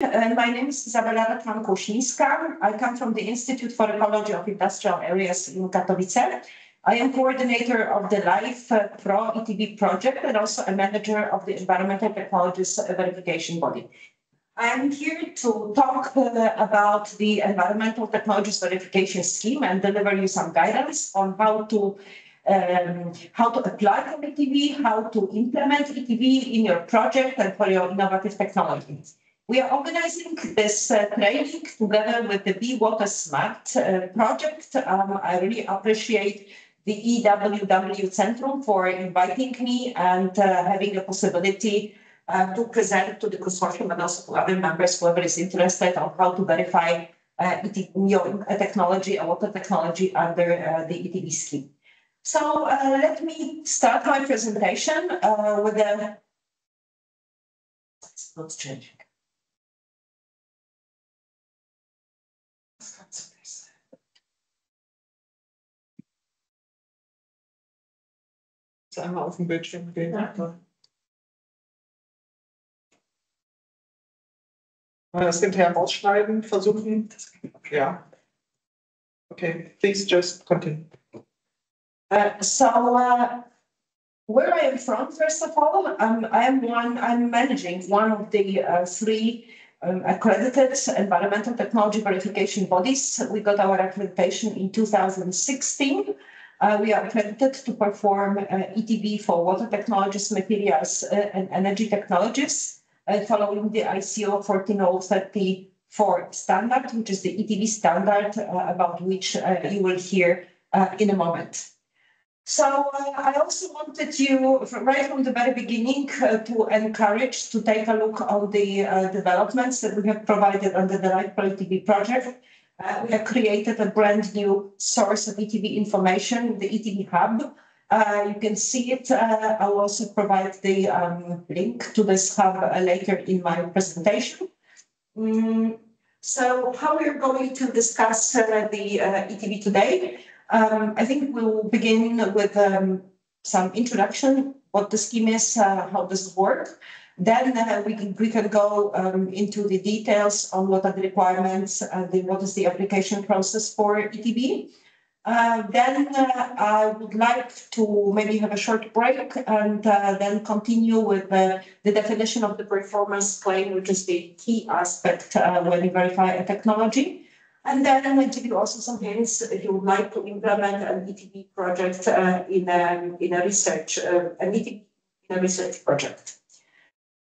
Uh, my name is Izabela Ratman-Kłosińska. I come from the Institute for Ecology of Industrial Areas in Katowice. I am coordinator of the LIFE uh, Pro ETV project and also a manager of the Environmental Technologies Verification Body. I am here to talk uh, about the Environmental Technologies Verification Scheme and deliver you some guidance on how to um, how to apply for ETV, how to implement ETV in your project and for your innovative technologies. We are organizing this uh, training together with the B-WaterSmart uh, project. Um, I really appreciate the EWW Centrum for inviting me and uh, having the possibility uh, to present to the consortium and also to other members, whoever is interested on how to verify uh, your technology, a water technology under uh, the ETV scheme. So let me start my presentation with a. It's not changing. Einmal auf dem Bildschirm gehen. Ja. Das hinterher rausschneiden, versuchen. Ja. Okay, please just continue. Uh, so, uh, where I am from, first of all, um, I am one. I'm managing one of the uh, three um, accredited environmental technology verification bodies. We got our accreditation in 2016. Uh, we are accredited to perform uh, ETV for water technologies, materials, uh, and energy technologies, uh, following the ISO 14034 standard, which is the ETV standard uh, about which you will hear in a moment. So uh, I also wanted you, right from the very beginning, uh, to encourage to take a look on the uh, developments that we have provided under the Pro ETV project. Uh, we have created a brand new source of ETV information, the ETV Hub. Uh, you can see it. Uh, I'll also provide the um, link to this hub later in my presentation. Mm, so how we're going to discuss the ETV today. Um, I think we'll begin with um, some introduction, what the scheme is, uh, how does it work. Then uh, we, can, we can go um, into the details on what are the requirements and the, what is the application process for ETV. Uh, then uh, I would like to maybe have a short break and uh, then continue with the definition of the performance claim, which is the key aspect uh, when you verify a technology. And then I'm going to give you also some hints if you would like to implement an ETV project uh, in, a, in a research, uh, an ETV in a research project.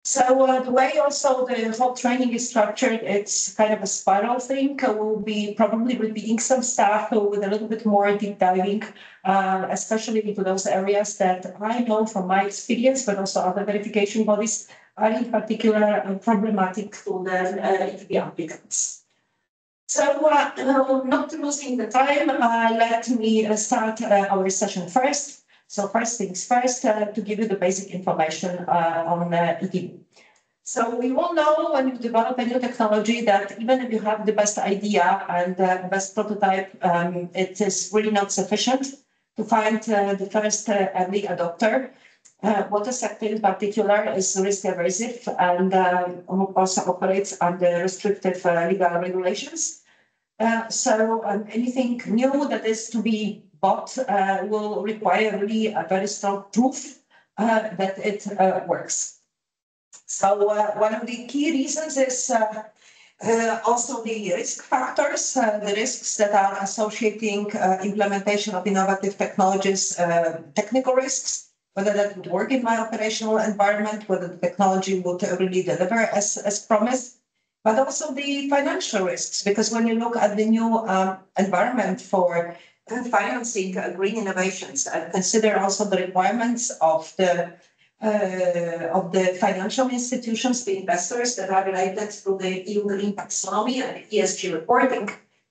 So uh, the way also the whole training is structured, it's kind of a spiral thing. Uh, we'll be probably repeating some stuff with a little bit more deep diving, uh, especially into those areas that I know from my experience, but also other verification bodies are in particular uh, problematic to the uh, ETV applicants. So, uh, not losing the time, let me start our session first. So, first things first, uh, to give you the basic information uh, on uh, ETV. So, we all know when you develop a new technology that even if you have the best idea and the best prototype, um, it is really not sufficient to find the first early adopter. Uh, water sector in particular is risk aversive and um, also operates under restrictive uh, legal regulations. Uh, so um, anything new that is to be bought uh, will require really a very strong proof uh, that it uh, works. So uh, one of the key reasons is also the risk factors, the risks that are associating implementation of innovative technologies, technical risks, whether that would work in my operational environment, whether the technology would really deliver as, as promised, but also the financial risks, because when you look at the new um, environment for financing uh, green innovations and consider also the requirements of the uh, of the financial institutions, the investors that are related to the EU green taxonomy and ESG reporting,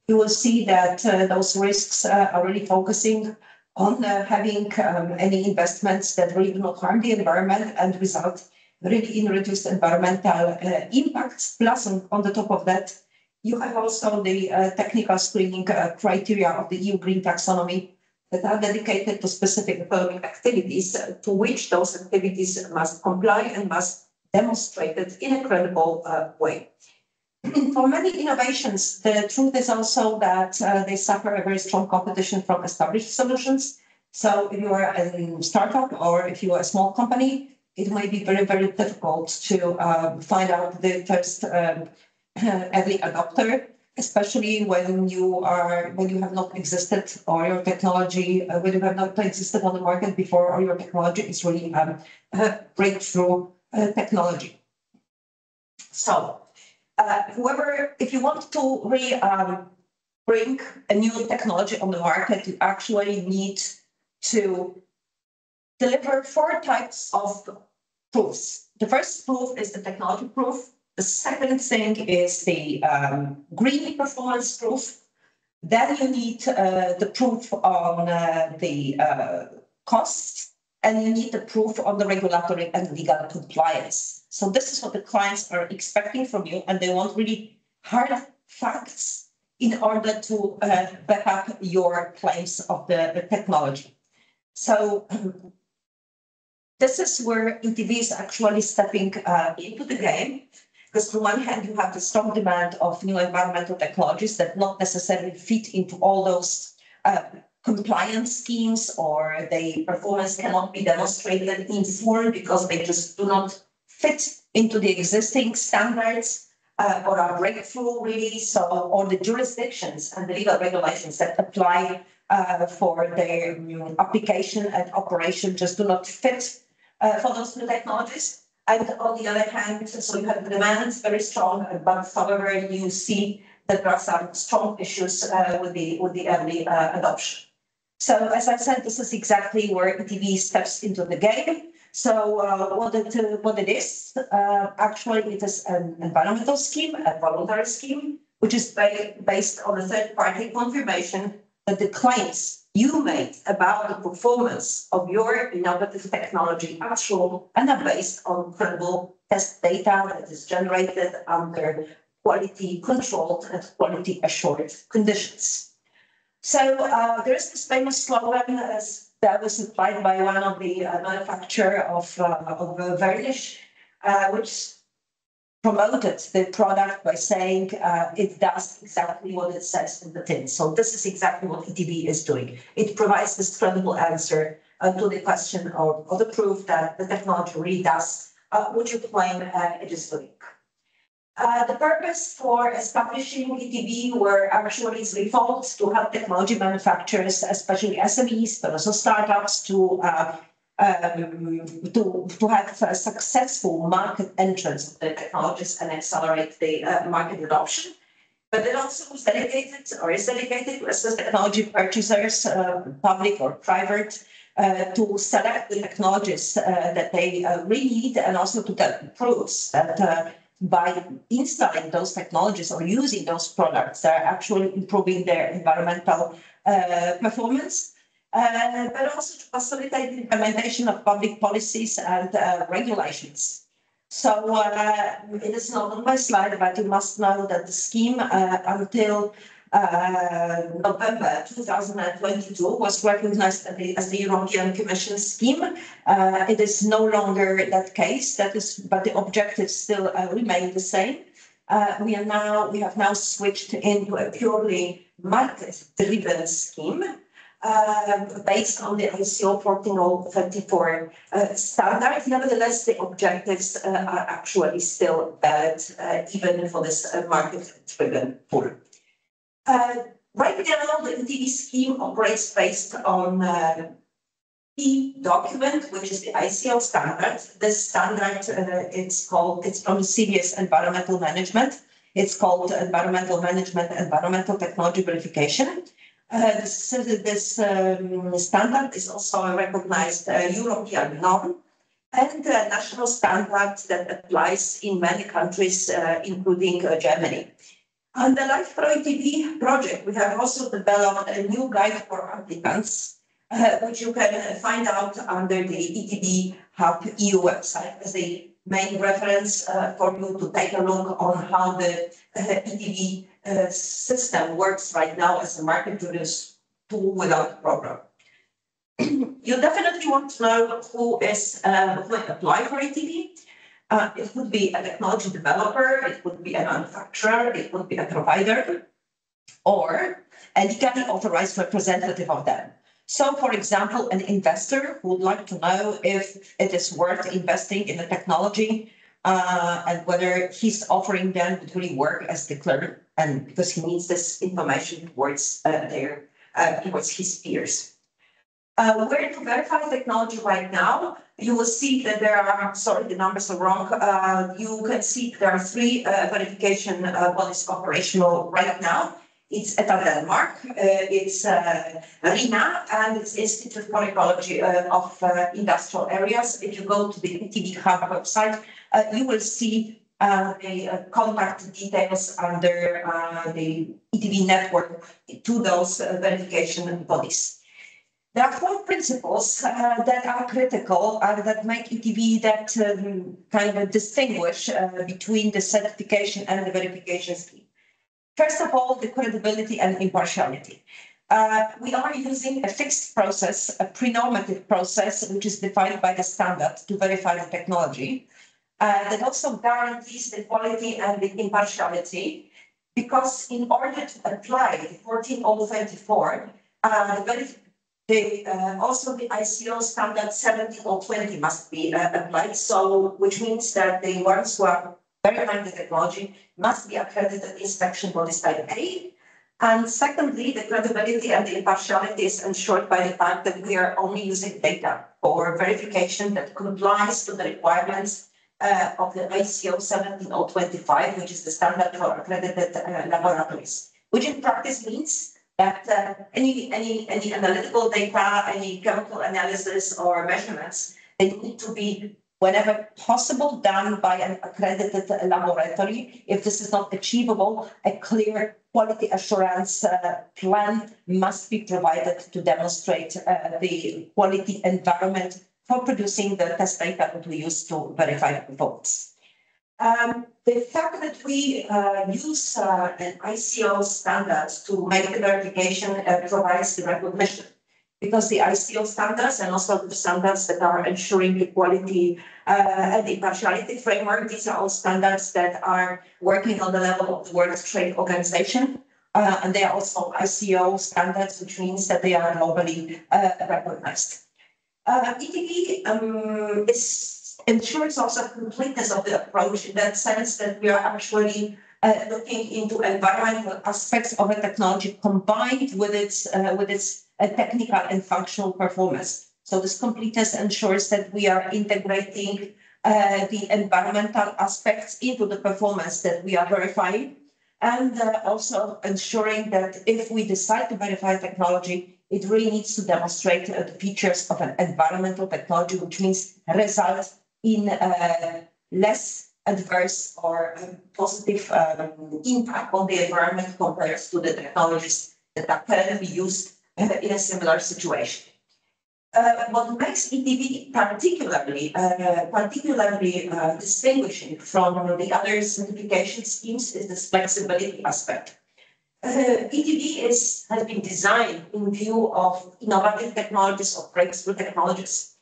you will see that uh, those risks uh, are really focusing on uh, having um, any investments that really do not harm the environment and result really in reduced environmental uh, impacts. Plus, on, on, the top of that, you have also the uh, technical screening uh, criteria of the EU Green Taxonomy that are dedicated to specific economic activities uh, to which those activities must comply and must demonstrate it in a credible uh, way. for many innovations, the truth is also that uh, they suffer a very strong competition from established solutions. So if you are a startup or if you are a small company, it may be very, very difficult to uh, find out the first um, early adopter, especially when you are when you have not existed or your technology uh, when you have not existed on the market before or your technology is really um, a breakthrough uh, technology. So, uh, whoever, if you want to really um, bring a new technology on the market, you actually need to deliver four types of proofs. The first proof is the technology proof. The second thing is the um, green performance proof. Then you need uh, the proof on uh, the uh, costs, and you need the proof on the regulatory and legal compliance. So this is what the clients are expecting from you, and they want really hard facts in order to uh, back up your claims of the, the technology. So this is where ETV is actually stepping uh, into the game. Because on one hand, you have the strong demand of new environmental technologies that not necessarily fit into all those uh, compliance schemes or the performance cannot be demonstrated in full because they just do not fit into the existing standards uh, or are breakthrough really. So, or the jurisdictions and the legal regulations that apply uh, for their um, application and operation just do not fit uh, for those new technologies. And on the other hand, so you have the demand very strong, but however, you see that there are some strong issues uh, with the with the early uh, adoption. So as I said, this is exactly where ETV steps into the game. So uh, what it uh, what it is uh, actually it is an environmental scheme, a voluntary scheme, which is ba- based on a third party confirmation that the claims you made about the performance of your innovative technology true and are based on credible test data that is generated under quality controlled and quality assured conditions. So uh, there is this famous slogan as that was supplied by one of the uh, manufacturer of, uh, of uh, varnish, uh, which promoted the product by saying uh, it does exactly what it says in the tin. So this is exactly what ETV is doing. It provides this credible answer uh, to the question of, or the proof that the technology really does uh, what you claim uh, it is doing. Uh, the purpose for establishing ETV were actually threefold to help technology manufacturers, especially SMEs, but also startups, to uh, um, to, to have a successful market entrance of the technologies and accelerate the uh, market adoption. But it also was dedicated or is dedicated to assist technology purchasers, uh, public or private, uh, to select the technologies uh, that they really need and also to get proofs that by installing those technologies or using those products, they're actually improving their environmental uh, performance, uh, but also to facilitate the implementation of public policies and uh, regulations. So uh, it is not on my slide, but you must know that the scheme uh, until uh, November 2022 was recognized as the, European Commission scheme. Uh, it is no longer that case. That is, but the objectives still remain the same. We are now we have now switched into a purely market-driven scheme. Uh, based on the ISO 14034 uh, standard. Nevertheless, the objectives uh, are actually still valid, uh, even for this uh, market-driven pool. Right now, the ETV scheme operates based on uh, document, which is the ISO standard. This standard, it's called, it's from CVS Environmental Management. It's called Environmental Management Environmental Technology Verification. Uh, this, um, standard is also a recognized uh, European norm and a national standard that applies in many countries, uh, including uh, Germany. On the Life Pro ETV project, we have also developed a new guide for applicants, which you can find out under the ETV Hub EU website as main reference uh, for you to take a look on how the uh, ETV uh, system works right now as a market-driven tool without a program. you definitely want to know who is who apply for ETV. Uh, it could be a technology developer, it could be a manufacturer, it could be a provider, or a legally authorized representative of them. So, for example, an investor would like to know if it is worth investing in the technology uh, and whether he's offering them to really work as declared, and because he needs this information towards uh, their uh, towards his peers. Uh, where to verify technology right now, you will see that there are, sorry, the numbers are wrong. Uh, you can see there are three uh, verification uh, bodies operational right now. It's ETA Denmark, uh, it's uh, RINA, and it's Institute for Ecology of uh, Industrial Areas. If you go to the ETV Hub website, you will see the contact details under the ETV network to those verification bodies. There are four principles uh, that are critical uh, that make ETV that um, kind of distinguish uh, between the certification and the verification scheme. First of all, the credibility and impartiality. Uh, we are using a fixed process, a pre-normative process, which is defined by the standard to verify the technology. Uh, that also guarantees the quality and the impartiality, because in order to apply the 14024, uh, the, the uh, also the ISO standard 17020 must be uh, applied. So, which means that the ones who are verifying the technology must be accredited inspection bodies type A. And secondly, the credibility and the impartiality is ensured by the fact that we are only using data for verification that complies to the requirements uh, of the ISO 17025, which is the standard for accredited uh, laboratories, which in practice means that uh, any, any, any analytical data, any chemical analysis or measurements, they need to be whenever possible done by an accredited laboratory. If this is not achievable, a clear quality assurance uh, plan must be provided to demonstrate uh, the quality environment for producing the test data that we use to verify performance. Um, the fact that we uh, use uh, an ISO standard to make the verification uh, provides the recognition because the ISO standards and also the standards that are ensuring the quality uh, and impartiality framework, these are all standards that are working on the level of the World Trade Organization. Uh, and they are also ISO standards, which means that they are globally uh, recognized. Uh, ETV um, is, ensures also completeness of the approach in that sense that we are actually uh, looking into environmental aspects of a technology combined with its uh, with its a technical and functional performance. So this completeness ensures that we are integrating uh, the environmental aspects into the performance that we are verifying and uh, also ensuring that if we decide to verify technology, it really needs to demonstrate uh, the features of an environmental technology, which means result in uh, less adverse or positive um, impact on the environment compared to the technologies that are currently used in a similar situation. Uh, what makes ETV particularly uh, particularly uh, distinguishing from the other certification schemes is this flexibility aspect. Uh, ETV is has been designed in view of innovative technologies or breakthrough technologies,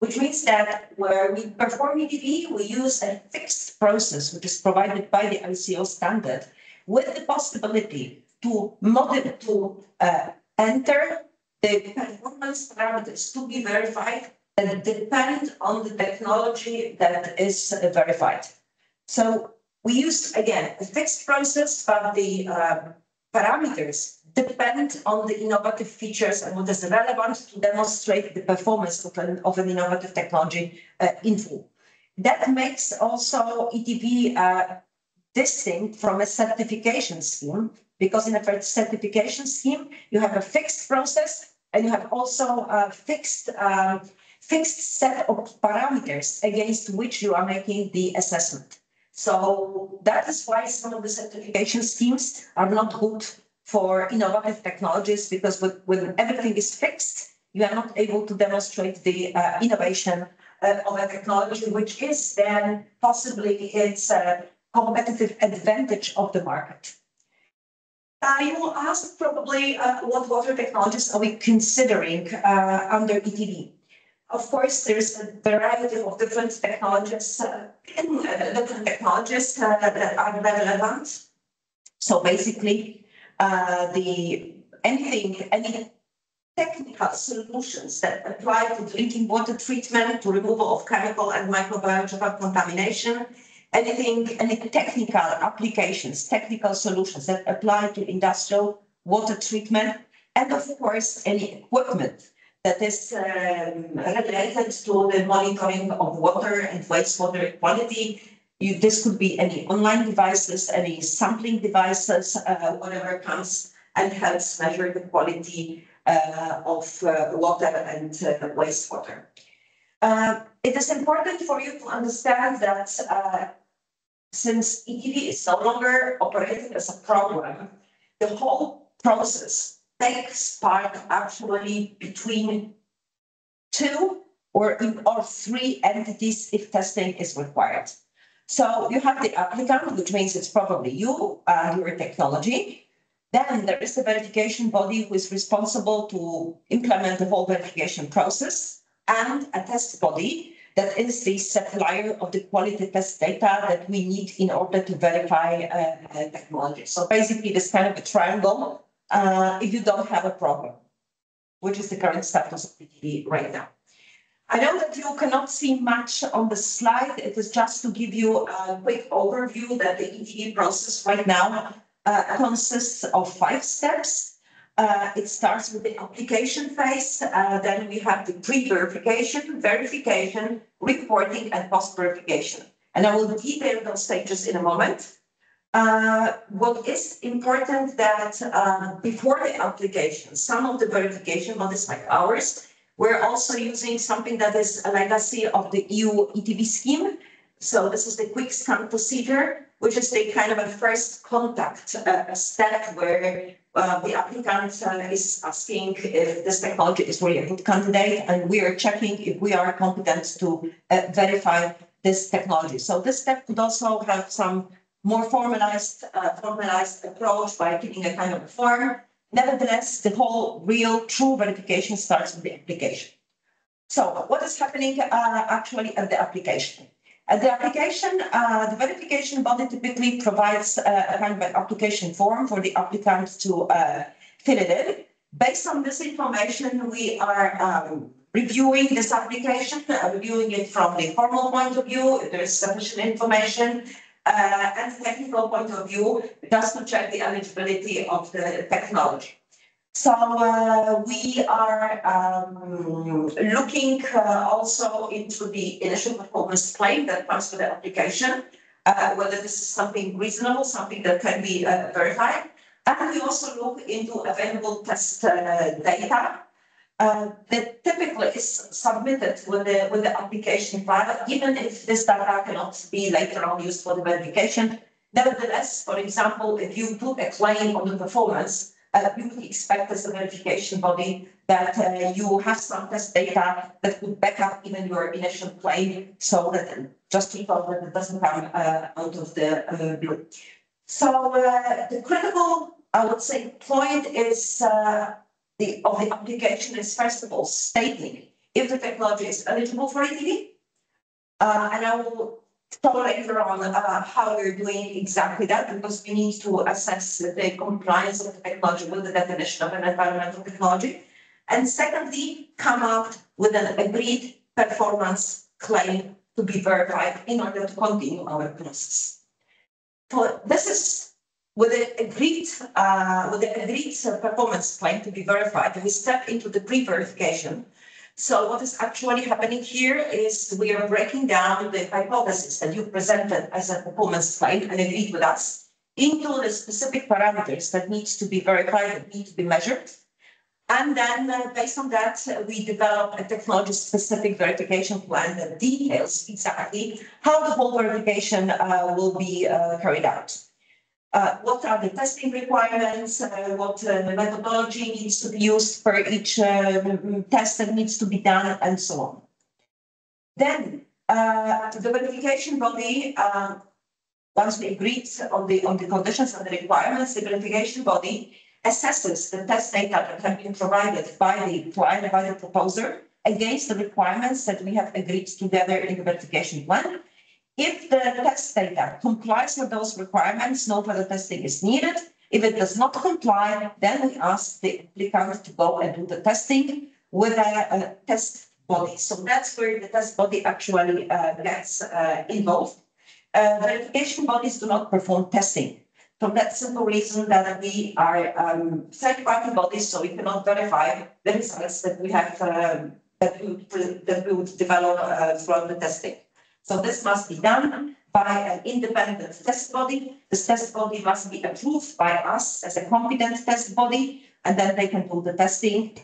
which means that where we perform ETV, we use a fixed process which is provided by the ISO standard, with the possibility to model to uh, enter the performance parameters to be verified that depend on the technology that is verified. So we use, again, a fixed process, but the uh, parameters depend on the innovative features and what is relevant to demonstrate the performance of an, of an innovative technology uh, in full. That makes also ETV uh, distinct from a certification scheme because in a certification scheme, you have a fixed process and you have also a fixed, um, fixed set of parameters against which you are making the assessment. So that is why some of the certification schemes are not good for innovative technologies because when, when everything is fixed, you are not able to demonstrate the uh, innovation uh, of a technology, which is then possibly its uh, competitive advantage of the market. Uh, you will ask probably uh, what water technologies are we considering uh, under ETV. of course, there's a variety of different technologies, different technologies that are relevant. So basically, uh, the anything, any technical solutions that apply to drinking water treatment, to removal of chemical and microbiological contamination, anything, any technical applications, technical solutions that apply to industrial water treatment, and of course, any equipment that is um, related to the monitoring of water and wastewater quality. You, this could be any online devices, any sampling devices, uh, whatever comes and helps measure the quality uh, of uh, water and uh, wastewater. Uh, it is important for you to understand that uh, since ETV is no longer operating as a program, the whole process takes part actually between two or, or three entities if testing is required. So you have the applicant, which means it's probably you, uh, your technology. Then there is the verification body who is responsible to implement the whole verification process and a test body that is the supplier of the quality test data that we need in order to verify uh, technology. So basically, this kind of a triangle uh, if you don't have a problem, which is the current status of ETV right now. I know that you cannot see much on the slide. It is just to give you a quick overview that the ETV process right now uh, consists of five steps. Uh, it starts with the application phase. Uh, then we have the pre-verification, verification, reporting, and post-verification. And I will detail those stages in a moment. Uh, what is important that uh, before the application, some of the verification bodies like ours, we're also using something that is a legacy of the EU ETV scheme. So this is the quick scan procedure, which is the kind of a first contact uh, step where uh, the applicant uh, is asking if this technology is really a good candidate, and we are checking if we are competent to uh, verify this technology. So this step could also have some more formalized, uh, formalized approach by giving a kind of a form. Nevertheless, the whole real true verification starts with the application. So what is happening uh, actually at the application? At the application, uh, the verification body typically provides uh, a kind of an application form for the applicant to uh, fill it in. Based on this information, we are um, reviewing this application, uh, reviewing it from the formal point of view, if there is sufficient information, uh, and technical point of view, just to check the eligibility of the technology. So uh, we are um, looking uh, also into the initial performance claim that comes with the application, uh, whether this is something reasonable, something that can be uh, verified. And we also look into available test uh, data uh, that typically is submitted with the with the application file, even if this data cannot be later on used for the verification. Nevertheless, for example, if you put a claim on the performance, uh, you would expect as a verification body that uh, you have some test data that would back up even your initial claim, so that just to that it doesn't come uh, out of the uh, blue. So the critical, I would say, point is the, of the application is first of all stating if the technology is eligible for ETV. Uh, and I will talk later on uh, how we're doing exactly that because we need to assess the compliance of the technology with the definition of an environmental technology. And secondly, come out with an agreed performance claim to be verified in order to continue our process. So this is with the agreed, uh, with the agreed performance claim to be verified, we step into the pre-verification. So what is actually happening here is we are breaking down the hypothesis that you presented as a performance claim and agreed with us into the specific parameters that needs to be verified, that need to be measured. And then uh, based on that, uh, we develop a technology specific verification plan that details exactly how the whole verification uh, will be uh, carried out uh, what are the testing requirements, uh, what uh, methodology needs to be used for each um, test that needs to be done, and so on. Then uh, the verification body, uh, once we agreed on the on the conditions and the requirements, the verification body assesses the test data that have been provided by the by the proposer, against the requirements that we have agreed together in the verification plan. If the test data complies with those requirements, no further testing is needed. If it does not comply, then we ask the applicant to go and do the testing with a, a test body. So that's where the test body actually uh, gets uh, involved. Uh, verification bodies do not perform testing. For that simple reason that we are um, third-party bodies, so we cannot verify the results that we have um, that we that we would develop uh, throughout the testing. So this must be done by an independent test body. This test body must be approved by us as a competent test body, and then they can do the testing.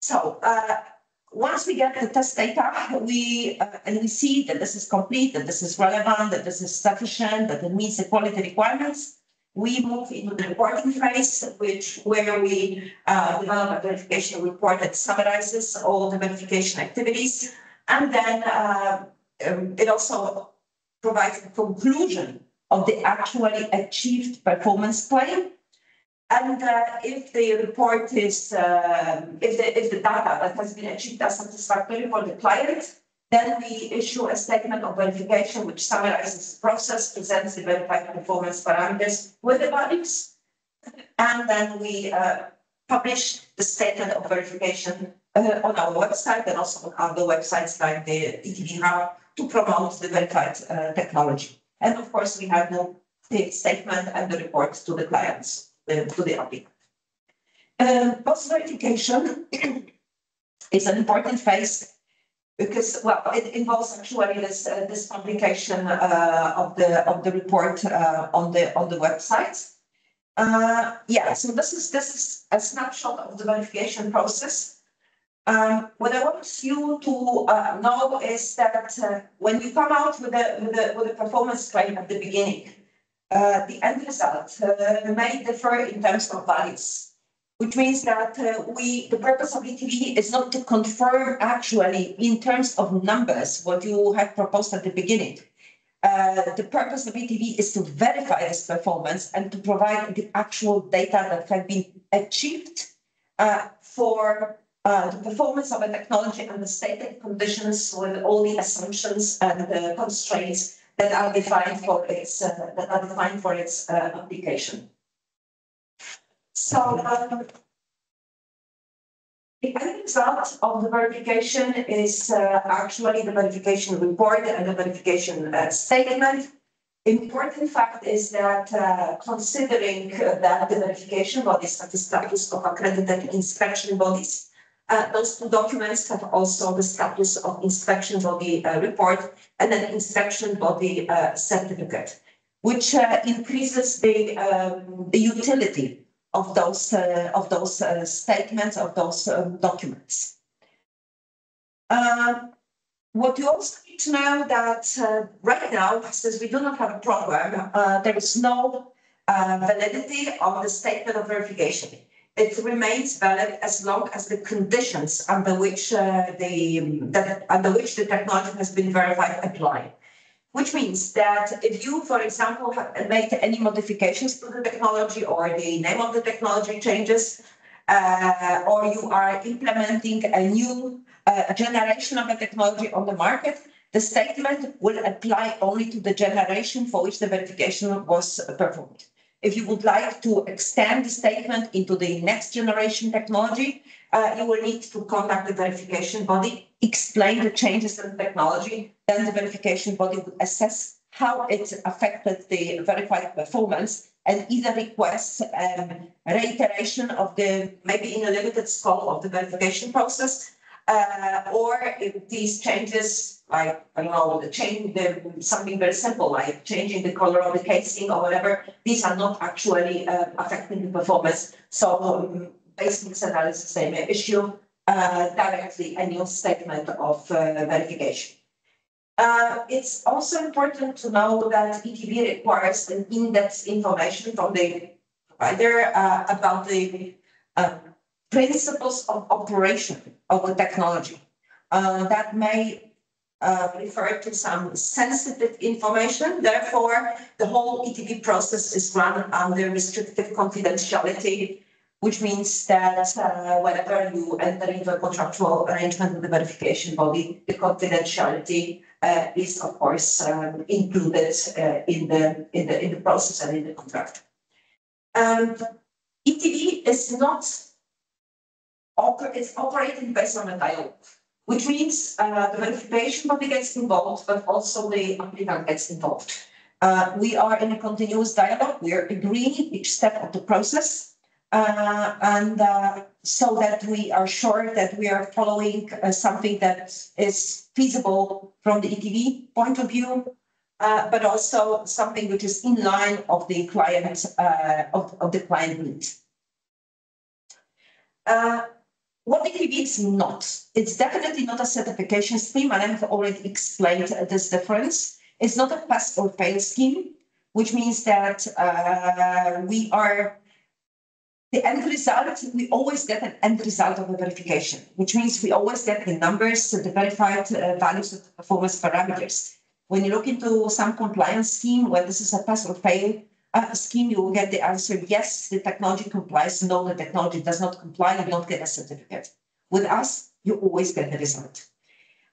So uh, once we get the test data, we uh, and we see that this is complete, that this is relevant, that this is sufficient, that it meets the quality requirements we move into the reporting phase, which where we uh, develop a verification report that summarizes all the verification activities. And then uh, um, it also provides a conclusion of the actually achieved performance claim. And uh, if the report is, uh, if, the, if the data that has been achieved are satisfactory for the client, then we issue a statement of verification which summarizes the process, presents the verified performance parameters with the bodies. And then we uh, publish the statement of verification uh, on our website and also on other websites like the ETV Hub to promote the verified uh, technology. And of course, we have the statement and the report to the clients, uh, to the applicant. Uh, Post verification is an important phase because well it involves actually this uh, this publication uh, of the of the report uh, on the on the website yeah so this is this is a snapshot of the verification process um, what I want you to uh, know is that uh, when you come out with a with a with a performance claim at the beginning the end result may differ in terms of values which means that uh, we, the purpose of ETV is not to confirm actually in terms of numbers what you have proposed at the beginning. Uh, the purpose of ETV is to verify this performance and to provide the actual data that have been achieved uh, for uh, the performance of a technology under stated conditions with all the assumptions and the constraints that are defined for its uh, that are defined for its uh, application. So um, the end result of the verification is uh, actually the verification report and the verification uh, statement. Important fact is that uh, considering that the verification bodies have the status of accredited inspection bodies, uh, those two documents have also the status of inspection body uh, report and an inspection body uh, certificate, which increases the, um, the utility of those uh, of those uh, statements of those um, documents. Uh, what you also need to know that uh, right now, since we do not have a program, uh, there is no uh, validity of the statement of verification. It remains valid as long as the conditions under which the that, under which the technology has been verified apply which means that if you, for example, have made any modifications to the technology or the name of the technology changes, uh, or you are implementing a new uh, generation of a technology on the market, the statement will apply only to the generation for which the verification was performed. If you would like to extend the statement into the next generation technology, uh, you will need to contact the verification body, explain the changes in the technology, then the verification body would assess how it affected the verified performance and either request um, reiteration of the, maybe in a limited scope of the verification process, uh, or if these changes, like, I don't know, the change, the, something very simple, like changing the color of the casing or whatever, these are not actually uh, affecting the performance. So um, basic analysis, they may issue uh, directly a new statement of uh, verification. Uh, it's also important to know that ETV requires an in-depth information from the provider uh, about the uh, principles of operation of the technology. Uh, that may uh, refer to some sensitive information. Therefore, the whole ETV process is run under restrictive confidentiality which means that uh, whenever you enter into a contractual arrangement with the verification body, the confidentiality uh, is of course um, included uh, in the in the in the process and in the contract. Um, ETV is not oper- it's operating based on a dialogue, which means uh, the verification body gets involved, but also the applicant gets involved. Uh, we are in a continuous dialogue. We are agreeing each step of the process. Uh, and uh, so that we are sure that we are following uh, something that is feasible from the ETV point of view, uh, but also something which is in line of the client uh, of, of the client needs. Uh, what ETV is not, it's definitely not a certification scheme, and I've already explained this difference. It's not a pass or fail scheme, which means that we are the end result, we always get an end result of a verification, which means we always get the numbers, the verified uh, values of the performance parameters. When you look into some compliance scheme where this is a pass or fail uh, scheme, you will get the answer, yes, the technology complies, no, the technology does not comply, you don't get a certificate. With us, you always get the result.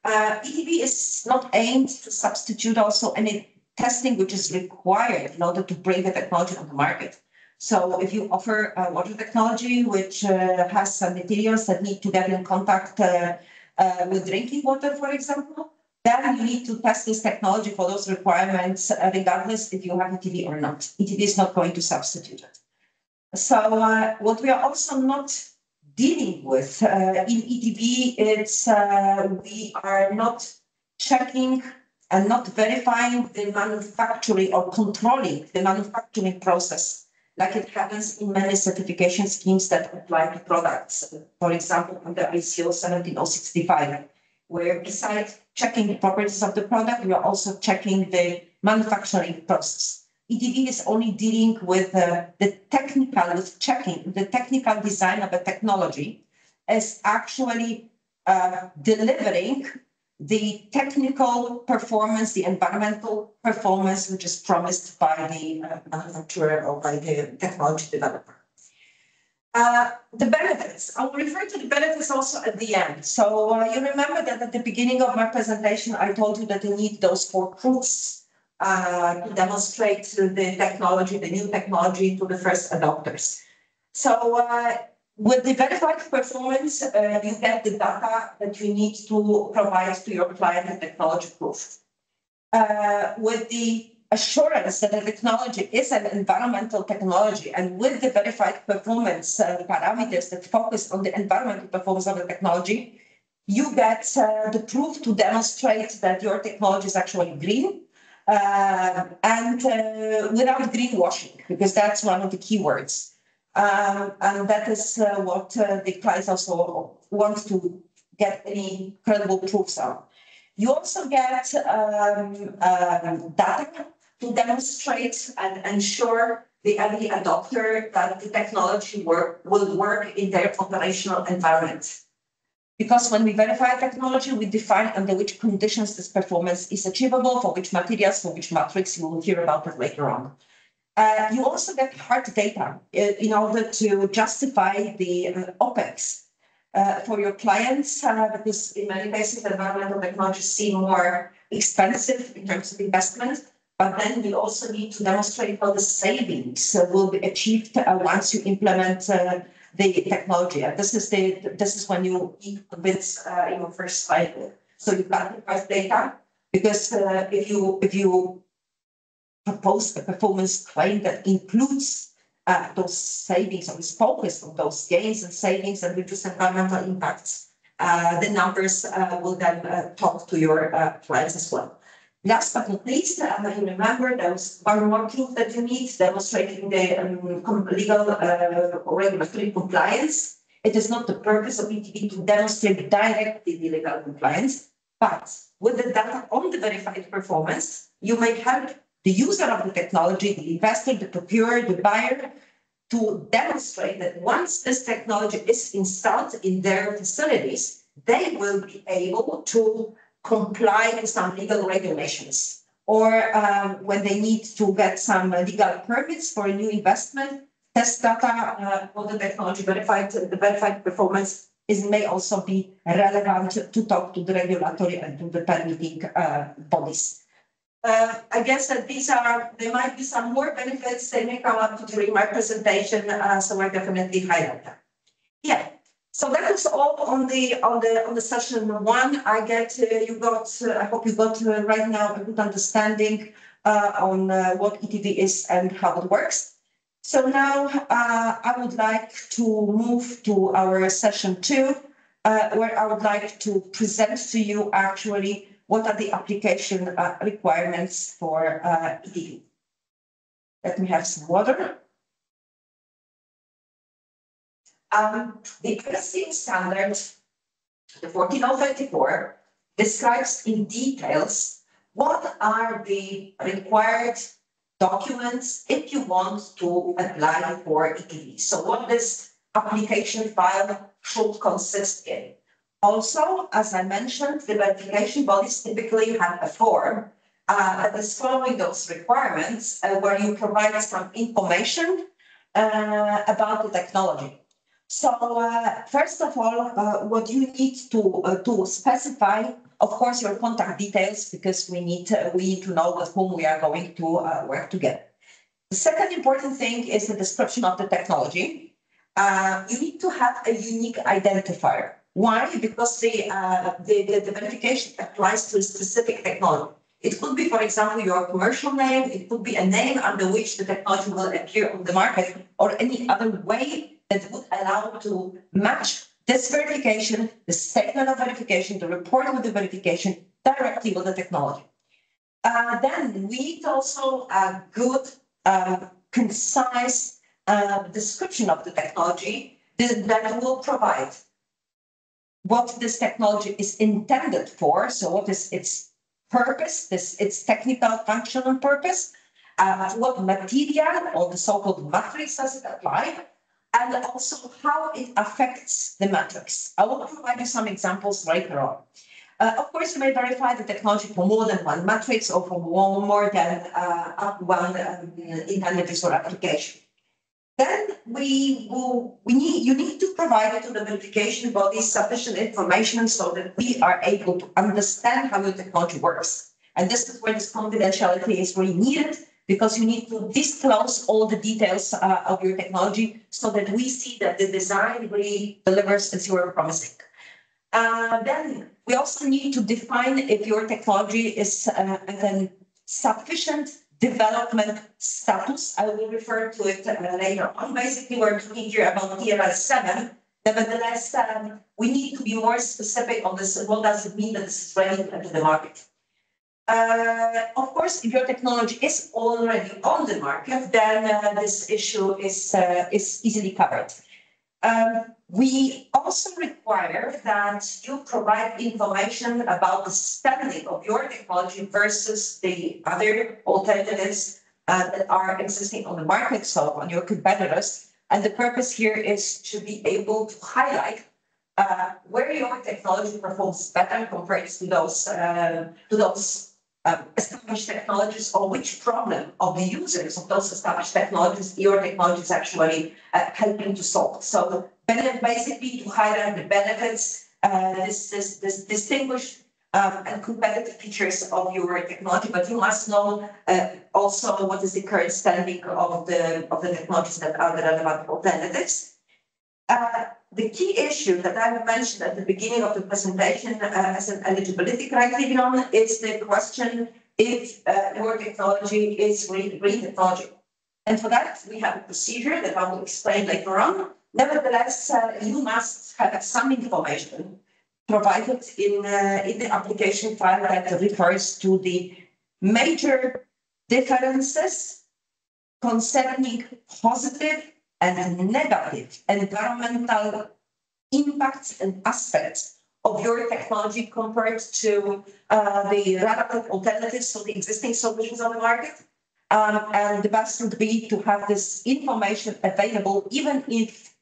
Uh, ETV is not aimed to substitute also any testing which is required in order to bring the technology on the market. So if you offer a water technology which uh, has some materials that need to get in contact uh, uh, with drinking water, for example, then you need to test this technology for those requirements, uh, regardless if you have ETV or not. ETV is not going to substitute it. So uh, what we are also not dealing with uh, in ETV, it's we are not checking and not verifying the manufacturing or controlling the manufacturing process like it happens in many certification schemes that apply to products. For example, under ISO 17065, where besides checking the properties of the product, we are also checking the manufacturing process. ETV is only dealing with uh, the technical, with checking the technical design of a technology as actually uh, delivering the technical performance, the environmental performance, which is promised by the uh, manufacturer or by the technology developer. Uh, the benefits, I will refer to the benefits also at the end. So uh, you remember that at the beginning of my presentation, I told you that you need those four proofs uh, to demonstrate the technology, the new technology to the first adopters. So uh, with the verified performance, uh, you get the data that you need to provide to your client and technology proof. With the assurance that the technology is an environmental technology and with the verified performance uh, parameters that focus on the environmental performance of the technology, you get uh, the proof to demonstrate that your technology is actually green uh, and uh, without greenwashing, because that's one of the keywords. Um, and that is uh, what uh, the clients also want to get any credible proofs on. You also get um, um, data to demonstrate and ensure the early adopter that the technology work, will work in their operational environment. Because when we verify technology, we define under which conditions this performance is achievable, for which materials, for which matrix, you will hear about it later on. Uh, you also get hard data in order to justify the uh, OPEX uh, for your clients, uh, because in many cases, environmental technologies seem more expensive in terms of investment. But then we also need to demonstrate how the savings uh, will be achieved uh, once you implement the technology. And this is the this is when you convince in your first slide. So you've got the price data because if you if you propose a performance claim that includes uh, those savings or is focused on those gains and savings and reduce environmental impacts. Uh, the numbers uh, will then uh, talk to your uh, clients as well. Last but not least, uh, you remember there was one more proof that you need demonstrating the um, legal or regulatory compliance. It is not the purpose of ETV to demonstrate directly the legal compliance, but with the data on the verified performance, you may help the user of the technology, the investor, the procurer, the buyer, to demonstrate that once this technology is installed in their facilities, they will be able to comply with some legal regulations. Or um, when they need to get some legal permits for a new investment, test data uh, the technology verified, the verified performance is may also be relevant to talk to the regulatory and to the permitting uh, bodies. Uh, I guess that these are, there might be some more benefits, they may come up during my presentation, uh, so I definitely highlight them. Yeah, so that was all on the, on the, on the session one. I get, uh, you got, uh, I hope you got uh, right now a good understanding uh, on uh, what ETV is and how it works. So now uh, I would like to move to our session two, where I would like to present to you actually what are the application requirements for ETV. Let me have some water. Um, the ISO standard, the 14034, describes in details what are the required documents if you want to apply for ETV. So what this application file should consist in. Also, as I mentioned, the verification bodies typically have a form uh, that is following those requirements uh, where you provide some information uh, about the technology. So uh, first of all, uh, what you need to uh, to specify, of course, your contact details because we need to, we need to know with whom we are going to work together. The second important thing is the description of the technology. you need to have a unique identifier. Why? Because the, uh, the, the, the, verification applies to a specific technology. It could be, for example, your commercial name. It could be a name under which the technology will appear on the market or any other way that would allow to match this verification, the statement of verification, the reporting of the verification directly with the technology. Uh, then we need also a good, uh, concise uh, description of the technology that will provide what this technology is intended for. So what is its purpose, this its technical functional purpose, uh, what material or the so-called matrix does it apply, and also how it affects the metrics. I will provide you some examples later on. Uh, of course, you may verify the technology for more than one matrix or for one, more than uh, one um, intended user application. Then we will, we need, you need to provide to the verification body sufficient information so that we are able to understand how your technology works. And this is where this confidentiality is really needed because you need to disclose all the details uh, of your technology so that we see that the design really delivers as you are promising. Uh, then we also need to define if your technology is uh, at a sufficient development status. I will refer to it uh, later on. Basically, we're talking here about TRL 7. Nevertheless, um, we need to be more specific on this. What does it mean that this is ready to enter the market? Uh, of course, if your technology is already on the market, then uh, this issue is, uh, is easily covered. Um, we also require that you provide information about the standing of your technology versus the other alternatives uh, that are existing on the market, so on your competitors. And the purpose here is to be able to highlight uh, where your technology performs better compared to those to those um, established technologies or which problem of the users of those established technologies your technology is actually uh, helping to solve. So basically to highlight the benefits, uh, this, this, this distinguished um, and competitive features of your technology, but you must know uh, also what is the current standing of the of the technologies that are the relevant alternatives. Uh, the key issue that I have mentioned at the beginning of the presentation uh, as an eligibility criterion is the question if uh, your technology is green, green technology. And for that, we have a procedure that I will explain later on. Nevertheless, uh, you must have some information provided in, uh, in the application file that refers to the major differences concerning positive and negative environmental impacts and aspects of your technology compared to uh, the relevant alternatives, so the existing solutions on the market. Um, and the best would be to have this information available, even if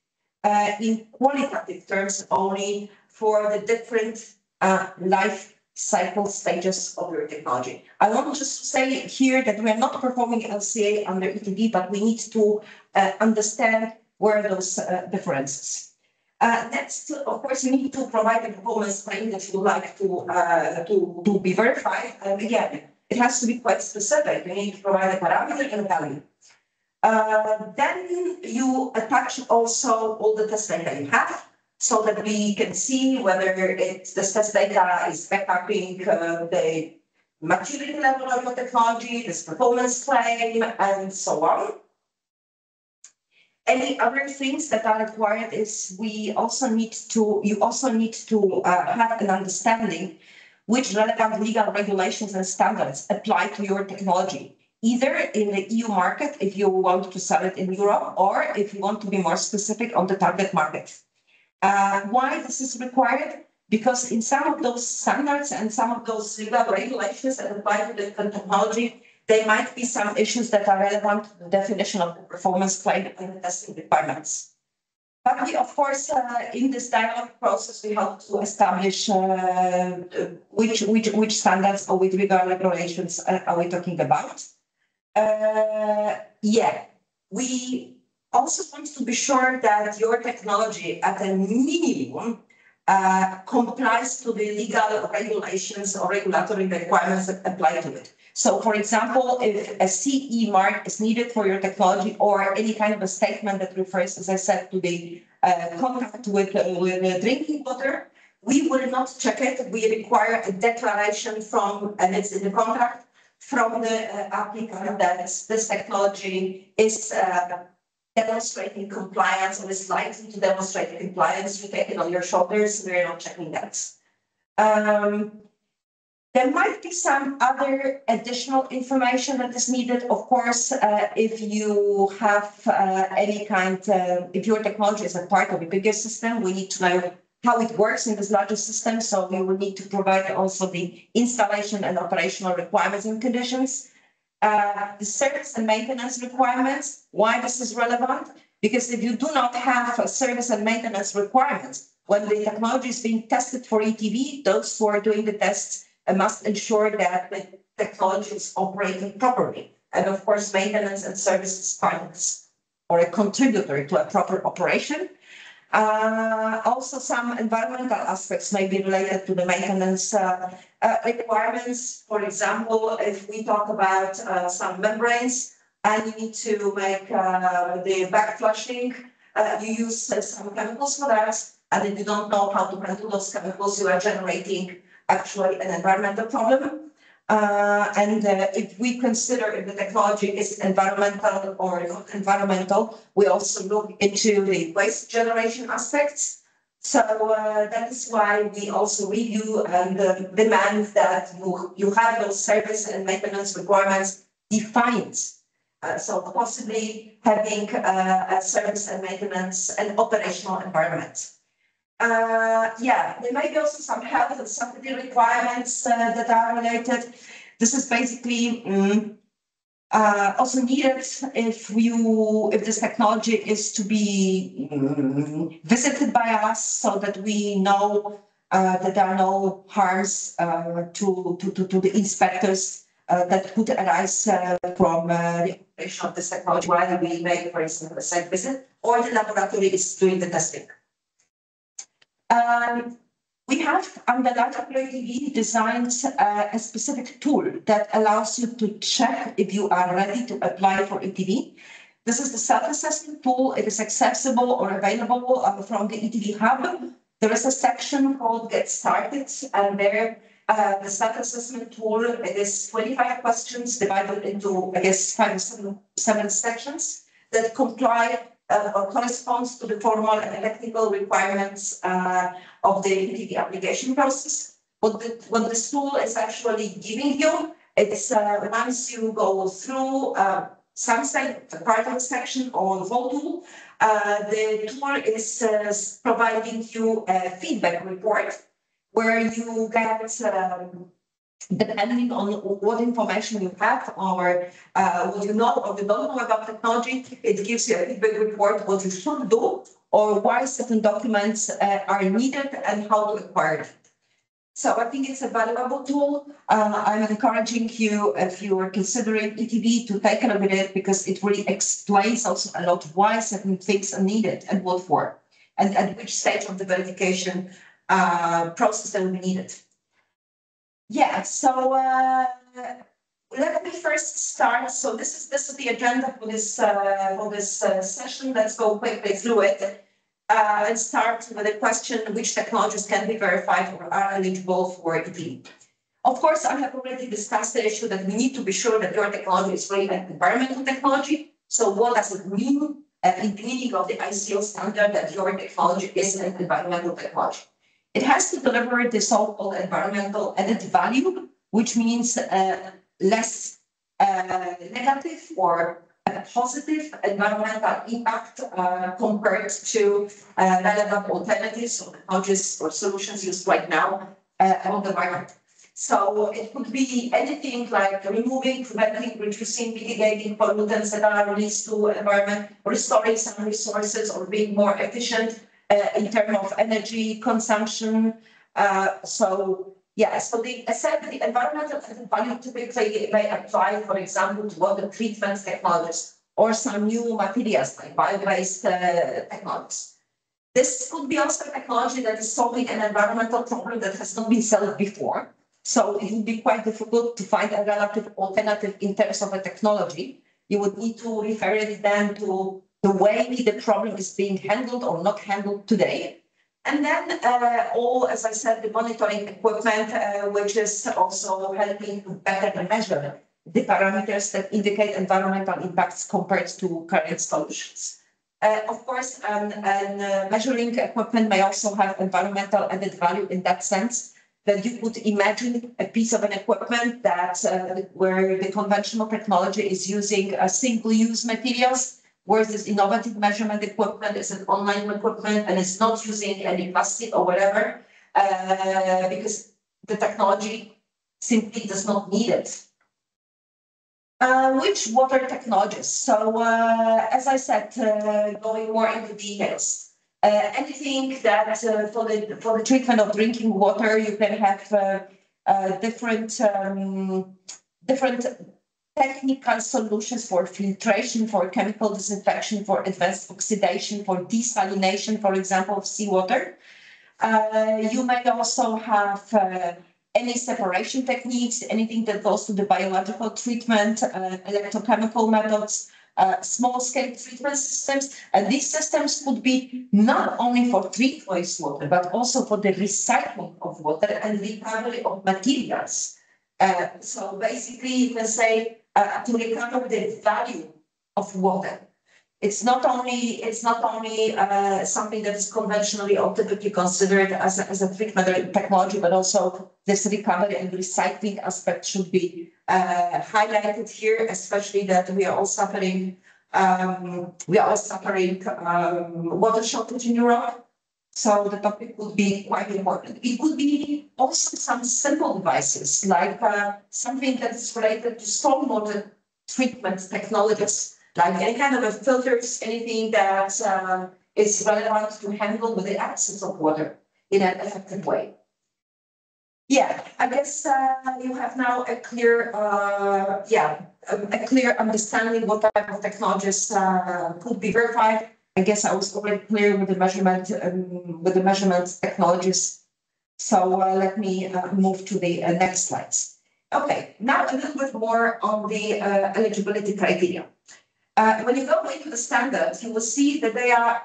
uh, in qualitative terms only for the different uh, life cycle stages of your technology. I want just to say here that we are not performing LCA under ETV, but we need to uh, understand where those uh, differences. Uh, next, of course, you need to provide a performance claim that you would like to, uh, to, to be verified. And again, it has to be quite specific. You need to provide a parameter and a value. Uh, then you attach also all the test data you have so that we can see whether it's the test data is backing uh, the maturity level of your technology, this performance claim, and so on. Any other things that are required is we also need to, you also need to uh, have an understanding which relevant legal regulations and standards apply to your technology, either in the EU market if you want to sell it in Europe, or if you want to be more specific on the target market. Uh, why this is required? Because in some of those standards and some of those regulations that apply to different technology, there might be some issues that are relevant to the definition of the performance claim and the testing requirements. But we, of course, uh, in this dialogue process, we hope to establish uh, which, which, which standards or which legal regulations uh, are we talking about. Uh, yeah, we also wants to be sure that your technology at a minimum uh, complies to the legal regulations or regulatory requirements that apply to it. So for example, if a CE mark is needed for your technology or any kind of a statement that refers, as I said, to the uh, contact with, uh, with uh, drinking water, we will not check it. We require a declaration from, and it's in the contract, from the uh, applicant that this technology is uh, demonstrating compliance or is likely to demonstrate compliance. You take it on your shoulders. We're not checking that. Um, there might be some other additional information that is needed. Of course, uh, if you have uh, any kind, uh, if your technology is a part of a bigger system, we need to know how it works in this larger system. So we will need to provide also the installation and operational requirements and conditions. Uh, the service and maintenance requirements, why this is relevant? Because if you do not have a service and maintenance requirements, when the technology is being tested for ETV, those who are doing the tests must ensure that the technology is operating properly. And of course, maintenance and services finance or a contributor to a proper operation. Uh, also, some environmental aspects may be related to the maintenance uh, uh, requirements. For example, if we talk about uh, some membranes and you need to make uh, the back flushing, uh, you use some chemicals for that. And if you don't know how to handle those chemicals, you are generating actually an environmental problem. Uh, and uh, if we consider if the technology is environmental or not environmental, we also look into the waste generation aspects. So uh, that is why we also review and uh, demand that you, you have those service and maintenance requirements defined. Uh, so possibly having uh, a service and maintenance and operational environment. Uh, yeah, there may be also some health and safety requirements uh, that are related. This is basically um, uh, also needed if you if this technology is to be um, visited by us, so that we know uh, that there are no harms uh, to, to, to to the inspectors uh, that could arise from the operation of this technology while we make, for instance, a site visit, or the laboratory is doing the testing. Um, we have under the ETV designed uh, a specific tool that allows you to check if you are ready to apply for ETV. This is the self-assessment tool. It is accessible or available uh, from the ETV hub. There is a section called Get Started, and there uh, the self-assessment tool it is 25 questions divided into, I guess, five or seven, seven sections that comply corresponds to the formal and technical requirements uh, of the ETV application process. What, the, what this tool is actually giving you, it's uh, once you go through uh, some sec- part of the section or the whole tool, uh, the tool is uh, providing you a feedback report where you get um, depending on what information you have or uh, what you know or you don't know about technology, it gives you a feedback report what you should do or why certain documents uh, are needed and how to acquire them. So I think it's a valuable tool. Uh, I'm encouraging you, if you are considering ETV, to take a look at it because it really explains also a lot why certain things are needed and what for, and at which stage of the verification uh, process they will be needed. Yeah, so uh, let me first start. So this is this is the agenda for this uh, for this uh, session. Let's go quickly through it uh, and start with a question: Which technologies can be verified or are eligible for ETV? Of course, I have already discussed the issue that we need to be sure that your technology is really an environmental technology. So what does it mean in the meaning of the ISO standard that your technology is an environmental technology? It has to deliver the so-called environmental added value, which means uh, less uh, negative or a positive environmental impact uh, compared to uh, relevant alternatives or technologies or solutions used right now uh, on the market. So it could be anything like removing, preventing, reducing, mitigating pollutants that are released to environment, restoring some resources or being more efficient in terms of energy consumption. Uh, so yeah, so the, the environmental value typically may apply, for example, to water treatment technologies or some new materials like bio-based uh, technologies. This could be also a technology that is solving an environmental problem that has not been solved before. So it would be quite difficult to find a relative alternative in terms of a technology. You would need to refer it then to the way the problem is being handled or not handled today. And then uh, all, as I said, the monitoring equipment, uh, which is also helping to better measure the parameters that indicate environmental impacts compared to current solutions. Uh, of course, um, and uh, measuring equipment may also have environmental added value in that sense that you could imagine a piece of an equipment that uh, where the conventional technology is using a single-use materials, whereas this innovative measurement equipment is an online equipment and it's not using any plastic or whatever, uh, because the technology simply does not need it. Uh, which water technologies? So, uh, as I said, uh, going more into details. Uh, anything that uh, for the for the treatment of drinking water, you can have different um, different technical solutions for filtration, for chemical disinfection, for advanced oxidation, for desalination, for example, of seawater. Uh, you may also have uh, any separation techniques, anything that goes to the biological treatment, uh, electrochemical methods, uh, small scale treatment systems. And these systems could be not only for treat wastewater, but also for the recycling of water and recovery of materials. Uh, so basically, you can say uh, to recover the value of water it's not only it's not only uh, something that is conventionally or typically considered as a, as a treatment technology, but also this recovery and recycling aspect should be uh, highlighted here, especially that we are all suffering um, we are all suffering um, water shortage in Europe. So the topic would be quite important. It could be also some simple devices like uh, something that is related to stormwater treatment technologies like any kind of a filters, anything that uh, is relevant to handle with the absence of water in an effective way. Yeah, I guess uh, you have now a clear, uh, yeah, a, a, clear understanding what type of technologies uh, could be verified. I guess I was already clear with the measurement, um, with the measurement technologies. So uh, let me uh, move to the uh, next slides. Okay, now a little bit more on the eligibility criteria. Uh, when you go into the standards, you will see that there are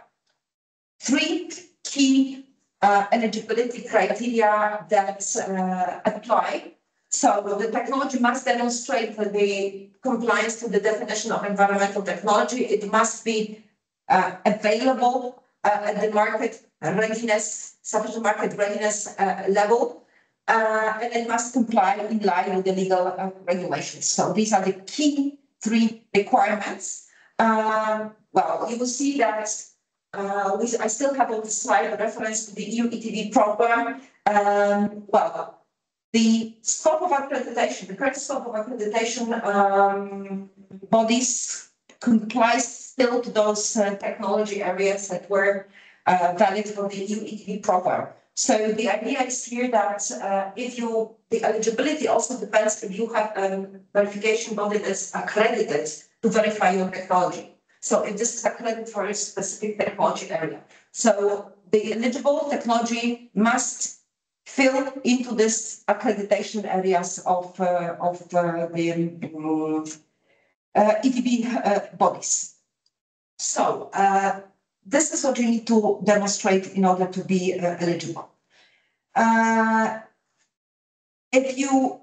three key uh, eligibility criteria that uh, apply. So the technology must demonstrate the compliance to the definition of environmental technology. It must be uh, available uh, at the market readiness, sufficient market readiness uh, level. and it must comply in line with the legal regulations. So these are the key three requirements. Um, well, you will see that I still have on the slide a reference to the EU ETV program. Um, well, the scope of accreditation, the current scope of accreditation um, bodies complies still to those uh, technology areas that were uh, valid for the EU ETV program. So the idea is here that uh, if you, the eligibility also depends if you have a verification body that's accredited to verify your technology. So if this is accredited for a specific technology area. So the eligible technology must fill into this accreditation areas of, uh, of uh, the um, uh, ETV bodies. So uh, this is what you need to demonstrate in order to be uh, eligible. Uh, if you,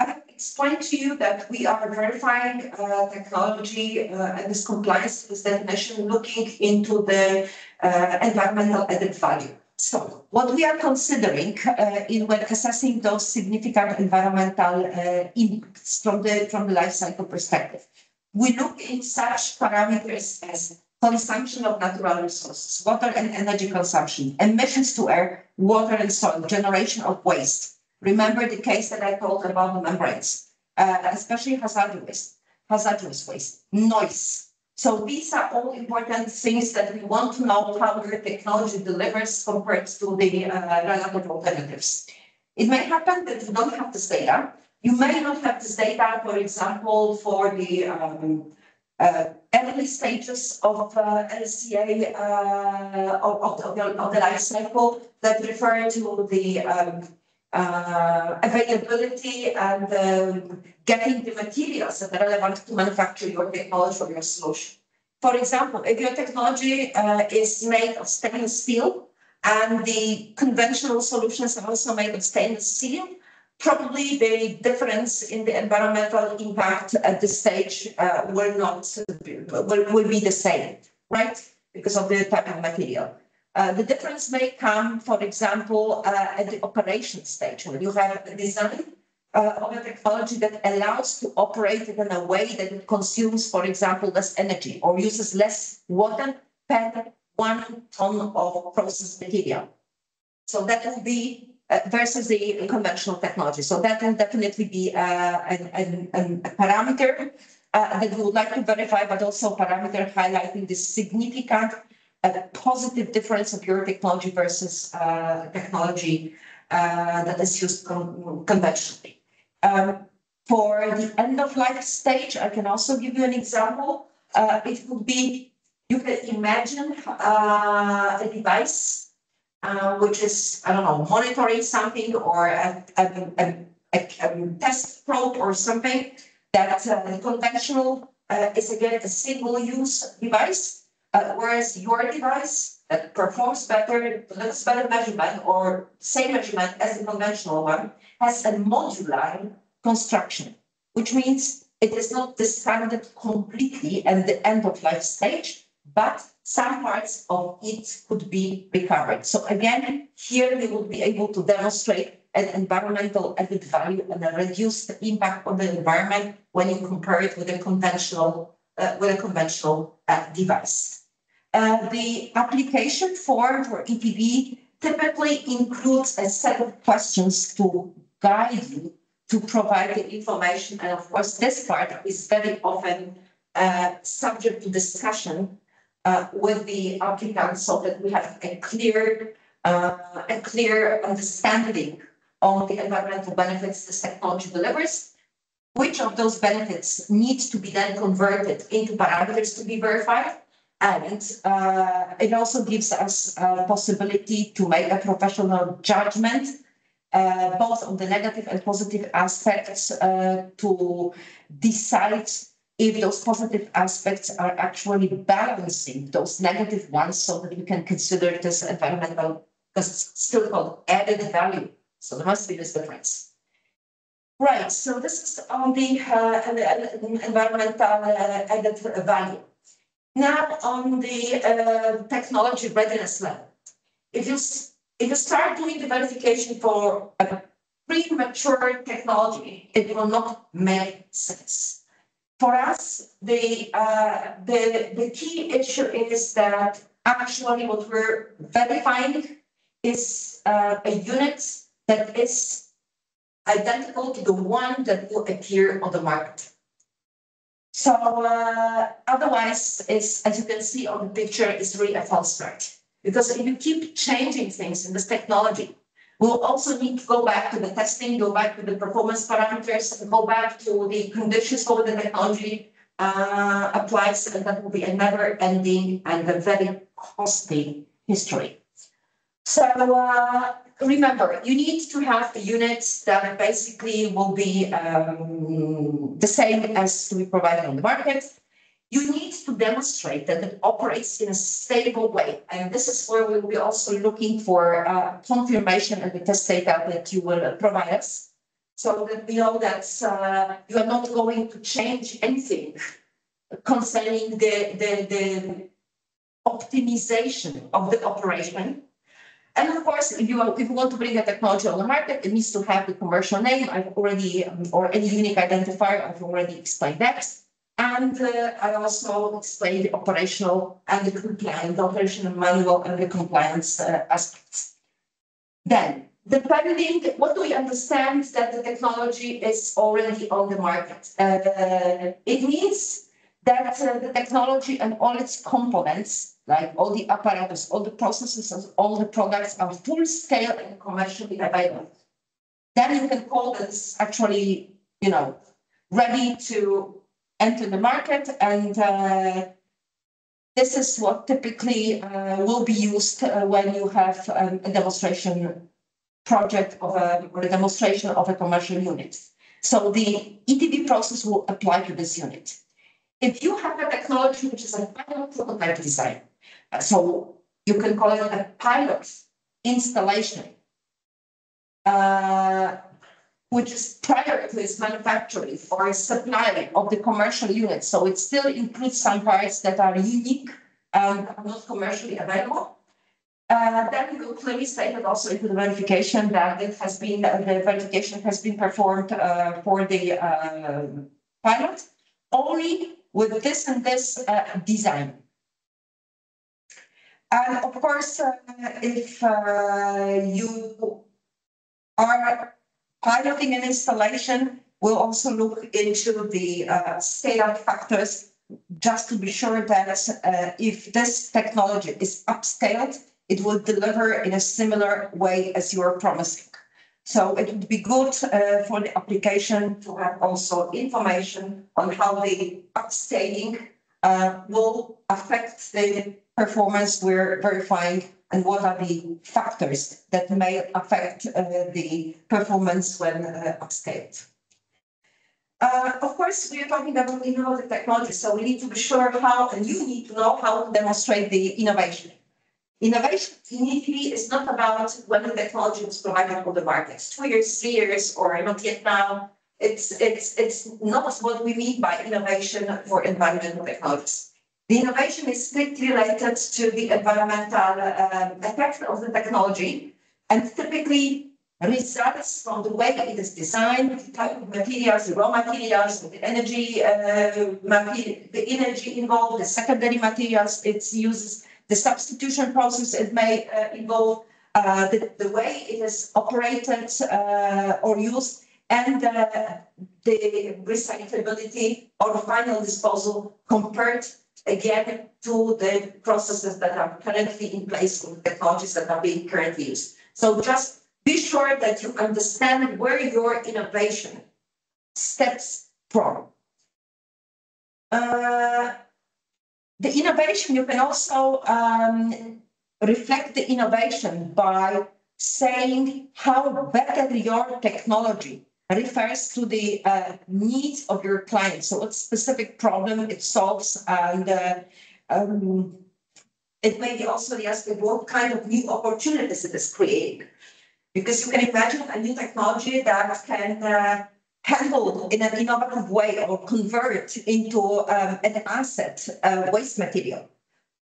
I explained to you that we are verifying uh, technology uh, and this compliance with definition, looking into the uh, environmental added value. So what we are considering uh, in when assessing those significant environmental uh, impacts from the from the life cycle perspective, we look in such parameters as consumption of natural resources, water and energy consumption, emissions to air, water and soil, generation of waste. Remember the case that I told about the membranes, uh, especially hazardous hazardous waste, noise. So these are all important things that we want to know how the technology delivers compared to the uh, relative alternatives. It may happen that we don't have this data. You may not have this data, for example, for the um, uh, early stages of uh, LCA uh, of, of, the, of the life cycle that refer to the um, uh, availability and um, getting the materials that are relevant to manufacture your technology or your solution. For example, if your technology uh, is made of stainless steel and the conventional solutions are also made of stainless steel, probably the difference in the environmental impact at this stage uh, will not will, will be the same, right? Because of the type of material. Uh, the difference may come, for example, uh, at the operation stage when you have a design uh, of a technology that allows to operate it in a way that it consumes, for example, less energy or uses less water per one ton of processed material. So that will be versus the conventional technology. So that will definitely be uh, an, an, an, a parameter uh, that we would like to verify, but also a parameter highlighting the significant uh, positive difference of your technology versus uh, technology uh, that is used con conventionally. Um, for the end of life stage, I can also give you an example. it would be, you can imagine a device uh, which is, I don't know, monitoring something or a, a, a, a test probe or something that uh, conventional uh, is again a single use device, uh, whereas your device that performs better, looks better measurement or same measurement as the conventional one has a modular construction, which means it is not discarded completely at the end of life stage, but some parts of it could be recovered. So again, here we will be able to demonstrate an environmental added value and a reduced impact on the environment when you compare it with a conventional uh, with a conventional uh, device. Uh, the application form for ETV typically includes a set of questions to guide you to provide the information. And of course, this part is very often uh, subject to discussion uh, with the applicant so that we have a clear, uh, a clear understanding on the environmental benefits this technology delivers. Which of those benefits needs to be then converted into parameters to be verified? And uh, it also gives us a possibility to make a professional judgment, uh, both on the negative and positive aspects, uh, to decide if those positive aspects are actually balancing those negative ones so that we can consider this environmental, because it's still called added value. So there must be this difference. Right, so this is on the uh, environmental uh, added value. Now on the uh, technology readiness level. If you, if you start doing the verification for a premature technology, it will not make sense for us, the, uh, the, the key issue is that actually what we're verifying is uh, a unit that is identical to the one that will appear on the market. So uh, otherwise, is as you can see on the picture, is really a false start. Because if you keep changing things in this technology, we'll also need to go back to the testing, go back to the performance parameters, go back to the conditions of the technology uh, applies, and that will be a never ending and a very costly history. So uh, remember, you need to have the units that basically will be um, the same as we provide on the market. You need to demonstrate that it operates in a stable way. And this is where we'll be also looking for uh, confirmation of the test data that you will provide us. So that we know that uh, you are not going to change anything concerning the, the, the optimization of the operation and of course, if you, if you want to bring a technology on the market, it needs to have the commercial name. I've already, or any unique identifier, I've already explained that. And uh, I also explained the operational and the compliance, the operational manual and the compliance uh, aspects. Then, depending, what do we understand that the technology is already on the market? Uh, it means that the technology and all its components like all the apparatus, all the processes, all the products are full scale and commercially available. Then you can call this actually, you know, ready to enter the market. And uh, this is what typically uh, will be used uh, when you have um, a demonstration project of a, or a demonstration of a commercial unit. So the ETV process will apply to this unit. If you have a technology which is a final prototype design, so you can call it a pilot installation, uh, which is prior to its manufacturing or supply of the commercial unit. So it still includes some parts that are unique and not commercially available. Uh, then we will clearly state it also into the verification that it has been, uh, the verification has been performed uh, for the uh, pilot only with this and this uh, design. And of course, uh, if you are piloting an installation, we'll also look into the uh, scale-up factors just to be sure that uh, if this technology is upscaled, it will deliver in a similar way as you're promising. So it would be good uh, for the application to have also information on how the upscaling uh, will affect the performance we're verifying and what are the factors that may affect uh, the performance when uh, upscaled. Uh, of course, we are talking about innovative technology, so we need to be sure how, and you need to know how to demonstrate the innovation. Innovation in ETV is not about when the technology is provided on the market, two years, three years, or not yet now. It's, it's, it's not what we mean by innovation for environmental technologies. The innovation is strictly related to the environmental uh, effect of the technology and typically results from the way it is designed, the type of materials, the raw materials, the energy, uh, the energy involved, the secondary materials it uses, the substitution process it may uh, involve, uh, the, the way it is operated uh, or used, and uh, the recyclability or final disposal compared again to the processes that are currently in place with technologies that are being currently used. So just be sure that you understand where your innovation steps from. Uh, the innovation, you can also um, reflect the innovation by saying how better your technology refers to the uh, needs of your client. So what specific problem it solves and uh, um, it may be also the aspect what kind of new opportunities it is creating. Because you can imagine a new technology that can uh, handle in an innovative way or convert into um, an asset, uh, waste material.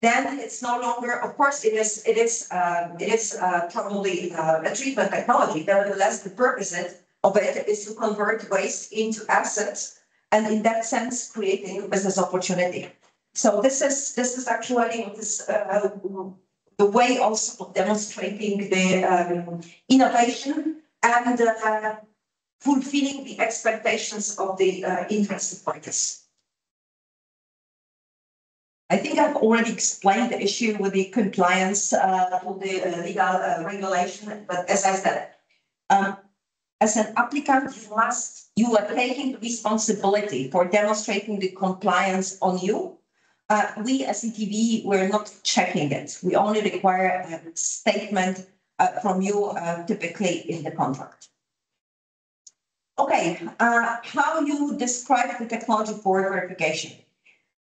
Then it's no longer, of course, it is it is um, it is uh, probably uh, a treatment technology. Nevertheless, the purpose is of it is to convert waste into assets and in that sense creating a new business opportunity. So this is this is actually this, uh, the way also of demonstrating the um, innovation and uh, fulfilling the expectations of the uh, interested parties. I think I've already explained the issue with the compliance uh, with the uh, legal uh, regulation, but as I said, um, as an applicant, you must, you are taking responsibility for demonstrating the compliance on you. Uh, we as ETV, we're not checking it. We only require a statement uh, from you uh, typically in the contract. Okay, uh, how you describe the technology for verification?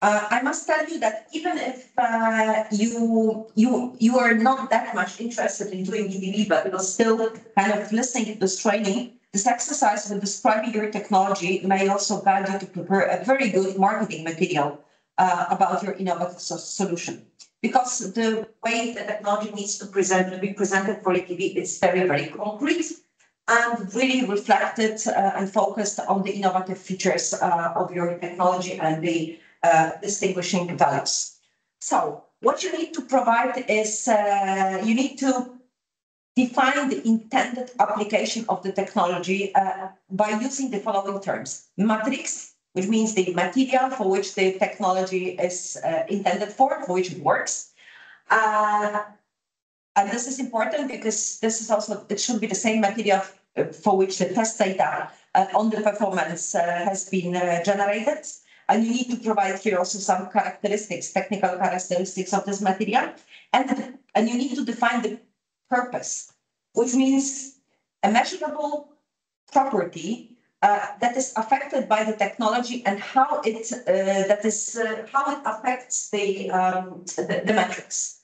Uh, I must tell you that even if uh, you you you are not that much interested in doing ETV, but you're still kind of listening to this training, this exercise with describing your technology may also guide you to prepare a very good marketing material uh, about your innovative so solution. Because the way the technology needs to present to be presented for ETV is very very concrete and really reflected uh, and focused on the innovative features uh, of your technology and the uh, distinguishing values. So what you need to provide is uh, you need to define the intended application of the technology uh, by using the following terms. Matrix, which means the material for which the technology is uh, intended for, for which it works. Uh, and this is important because this is also, it should be the same material uh, for which the test data on the performance has been generated. And you need to provide here also some characteristics, technical characteristics of this material. And, and you need to define the purpose, which means a measurable property uh, that is affected by the technology and how it uh, that is uh, how it affects the, um, the, the metrics.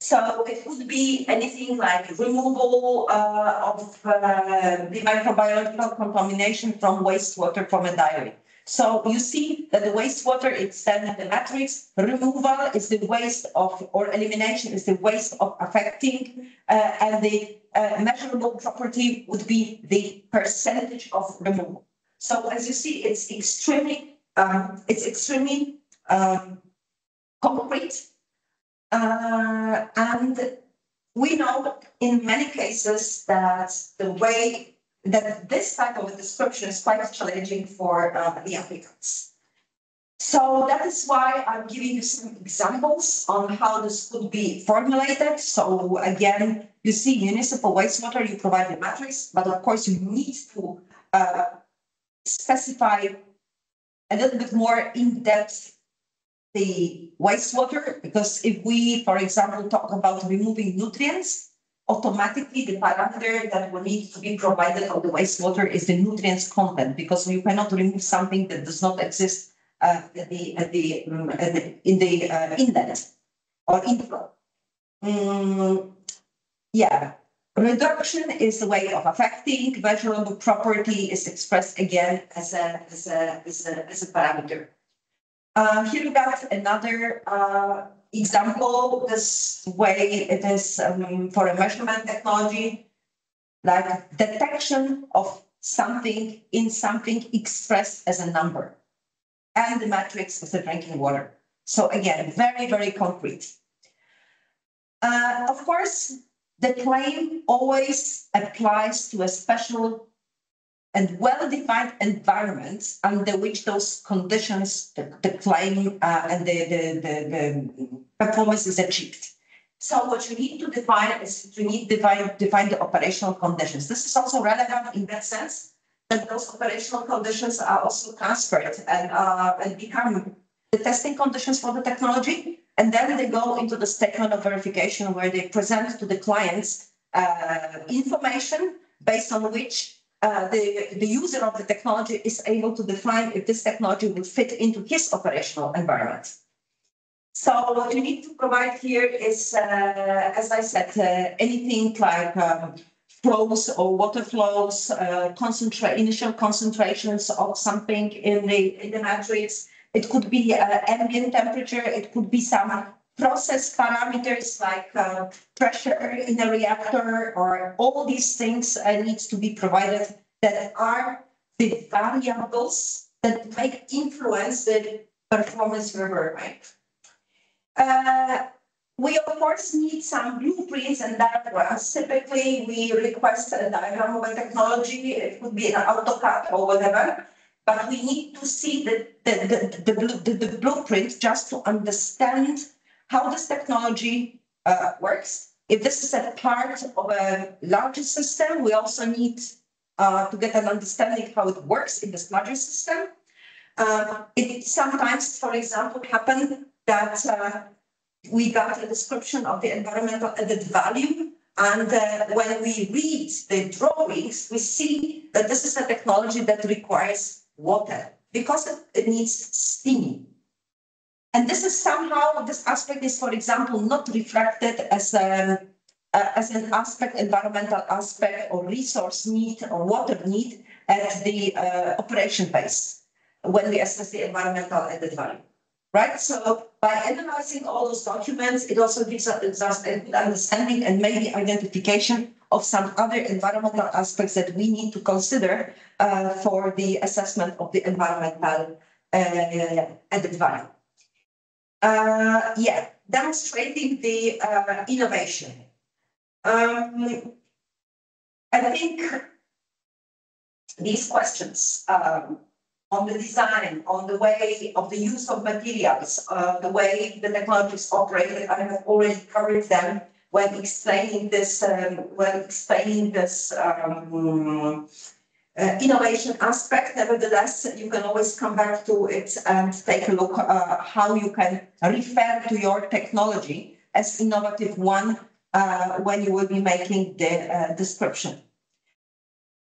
So it could be anything like removal uh, of uh, the microbiological contamination from wastewater from a dairy. So you see that the wastewater is then the matrix. Removal is the waste of, or elimination is the waste of affecting, uh, and the uh, measurable property would be the percentage of removal. So as you see, it's extremely, um, it's extremely um, concrete, uh, and we know in many cases that the way that this type of description is quite challenging for uh, the applicants. So that is why I'm giving you some examples on how this could be formulated. So again, you see municipal wastewater, you provide the matrix, but of course you need to uh, specify a little bit more in depth the wastewater, because if we, for example, talk about removing nutrients, automatically the parameter that will need to be provided of the wastewater is the nutrients content because you cannot remove something that does not exist uh, at the, at the, um, at the in the uh, inlet or inflow. Mm, yeah, reduction is a way of affecting measurable property is expressed again as a as a as a, as a parameter. Uh, here we got another uh, example, this way it is um, for a measurement technology, like detection of something in something expressed as a number. And the matrix is the drinking water. So again, very, very concrete. Uh, of course, the claim always applies to a special and well-defined environments under which those conditions, the, the claim uh, and the, the, the, the, performance is achieved. So what you need to define is you need to define, define the operational conditions. This is also relevant in that sense that those operational conditions are also transferred and, uh, and become the testing conditions for the technology. And then they go into the statement of verification where they present to the clients uh, information based on which uh, the, the user of the technology is able to define if this technology will fit into his operational environment. So what you need to provide here is, uh, as I said, uh, anything like um, flows or water flows, uh, concentrate initial concentrations of something in the in the matrix. It could be uh, ambient temperature. It could be some process parameters like uh, pressure in a reactor or all these things uh, needs to be provided that are the variables that might influence the performance river, right? Uh, we of course need some blueprints and diagrams. Typically, we request a diagram of a technology. It could be an AutoCAD or whatever. but we need to see the, the, the, the, the, the blueprint just to understand how this technology uh, works. If this is a part of a larger system, we also need uh, to get an understanding how it works in this larger system. Uh, it sometimes, for example, happened that uh, we got a description of the environmental added value. And uh, when we read the drawings, we see that this is a technology that requires water because it, needs steam. And this is somehow, this aspect is, for example, not reflected as a, as an aspect, environmental aspect or resource need or water need at the uh, operation base when we assess the environmental added value right? So by analyzing all those documents, it also gives us a good understanding and maybe identification of some other environmental aspects that we need to consider uh, for the assessment of the environmental uh, added value. Uh, yeah, demonstrating the uh, innovation. Um, I think these questions um, on the design, on the way of the use of materials, uh, the way the technologies operate. I have already covered them when explaining this, um, when explaining this um, uh, innovation aspect. Nevertheless, you can always come back to it and take a look uh, how you can refer to your technology as innovative one uh, when you will be making the uh, description.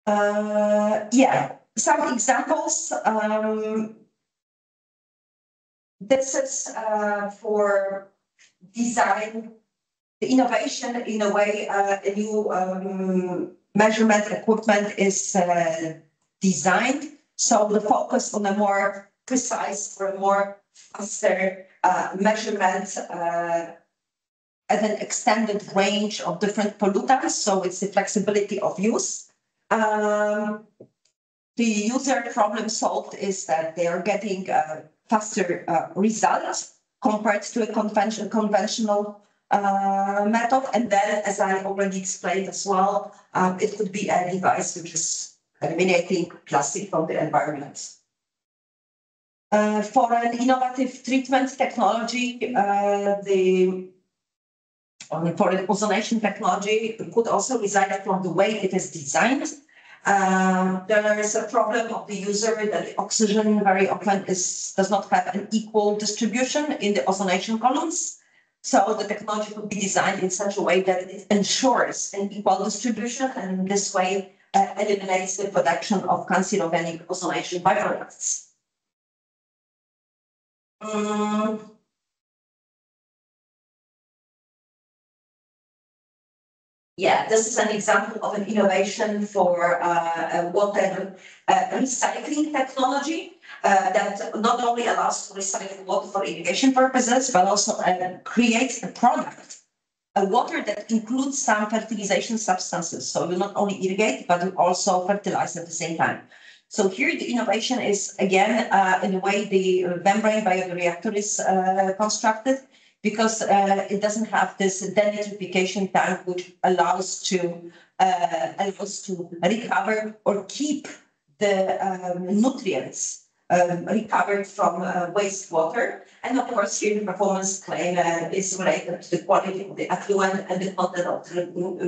Uh, yeah, some examples. Um, this is uh, for design, the innovation in a way, uh, a new um, measurement equipment is uh, designed. So the focus on a more precise or a more faster uh, measurement uh, at an extended range of different pollutants. So it's the flexibility of use. Um, the user problem solved is that they are getting uh, faster uh, results compared to a convention, conventional uh, method. And then, as I already explained as well, um, it could be a device which is eliminating plastic from the environment. Uh, for an innovative treatment technology, uh, the for an ozonation technology could also reside from the way it is designed um, there is a problem of the user that the oxygen very often is does not have an equal distribution in the ozonation columns. So the technology could be designed in such a way that it ensures an equal distribution and this way uh, eliminates the production of cancerogenic ozonation byproducts. Yeah, this is an example of an innovation for uh, water uh, recycling technology uh, that not only allows to recycle water for irrigation purposes, but also uh, creates a product, a water that includes some fertilization substances. So you not only irrigate, but you also fertilize at the same time. So here the innovation is again uh, in the way the membrane bioreactor is uh, constructed because uh, it doesn't have this denitrification tank which allows to uh, allows to recover or keep the um, nutrients um, recovered from uh, wastewater. And of course, here the performance claim uh, is related to the quality of the effluent and the content of the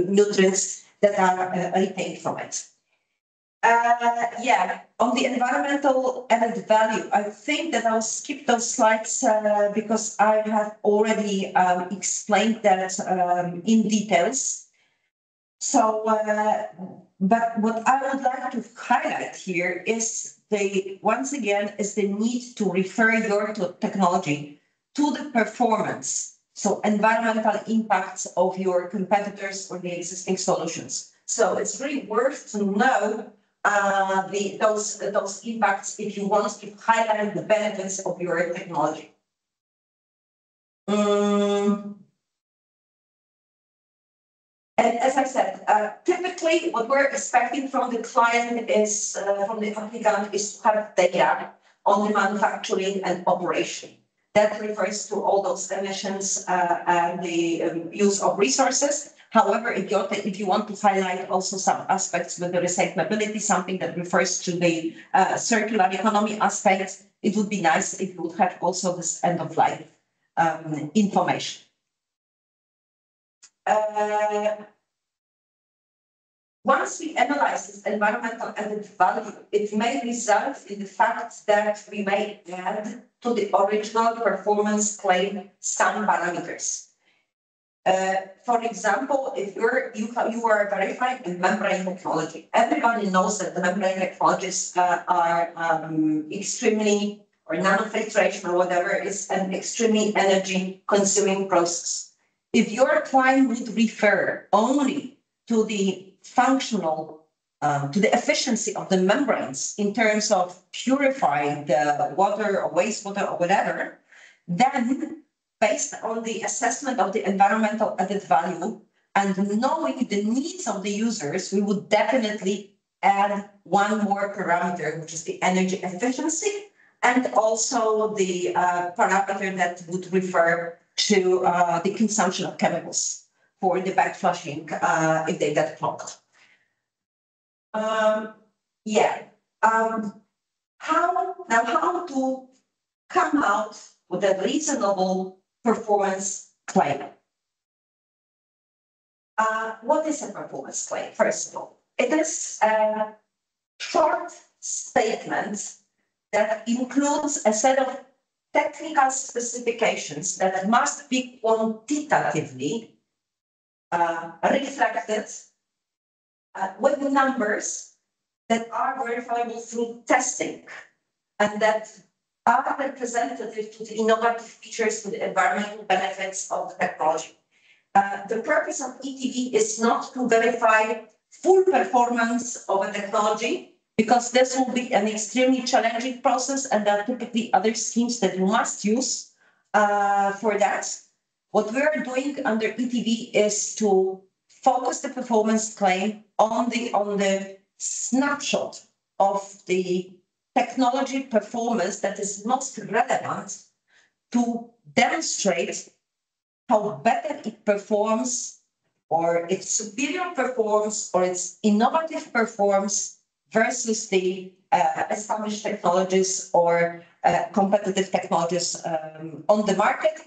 nutrients that are uh, retained from it. Uh, yeah, on the environmental added value, I think that I'll skip those slides uh, because I have already um, explained that um, in details. So, uh, but what I would like to highlight here is the, once again, is the need to refer your technology to the performance. So environmental impacts of your competitors or the existing solutions. So it's really worth to know uh, the, those, those impacts if you want to highlight the benefits of your technology. Um, and as I said, uh, typically what we're expecting from the client is, uh, from the applicant is to have data on the manufacturing and operation. that refers to all those emissions uh, and the um, use of resources. However, if you, if you want to highlight also some aspects with the recyclability, something that refers to the uh, circular economy aspect, it would be nice if you would have also this end of life um, information. Uh, once we analyze this environmental added value, it may result in the fact that we may add to the original performance claim some parameters. Uh, for example, if you're, you, you are verifying a membrane technology, everybody knows that the membrane technologies uh, are um, extremely, or nanofiltration or whatever, is an extremely energy consuming process. If your client would refer only to the functional, um, to the efficiency of the membranes in terms of purifying the water or wastewater or whatever, then based on the assessment of the environmental added value and knowing the needs of the users, we would definitely add one more parameter, which is the energy efficiency, and also the uh, parameter that would refer to uh, the consumption of chemicals for the backflushing uh, if they get clogged. Um, yeah. Um, how now? How to come out with a reasonable performance claim. Uh, what is a performance claim? First of all, it is a short statement that includes a set of technical specifications that must be quantitatively uh, reflected uh, with numbers that are verifiable through testing and that are representative to the innovative features and the environmental benefits of the technology. Uh, the purpose of ETV is not to verify full performance of a technology, because this will be an extremely challenging process and there are typically other schemes that you must use uh, for that. What we're doing under ETV is to focus the performance claim on the on the snapshot of the technology performance that is most relevant to demonstrate how better it performs or its superior performs or its innovative performs versus the uh, established technologies or uh, competitive technologies um, on the market.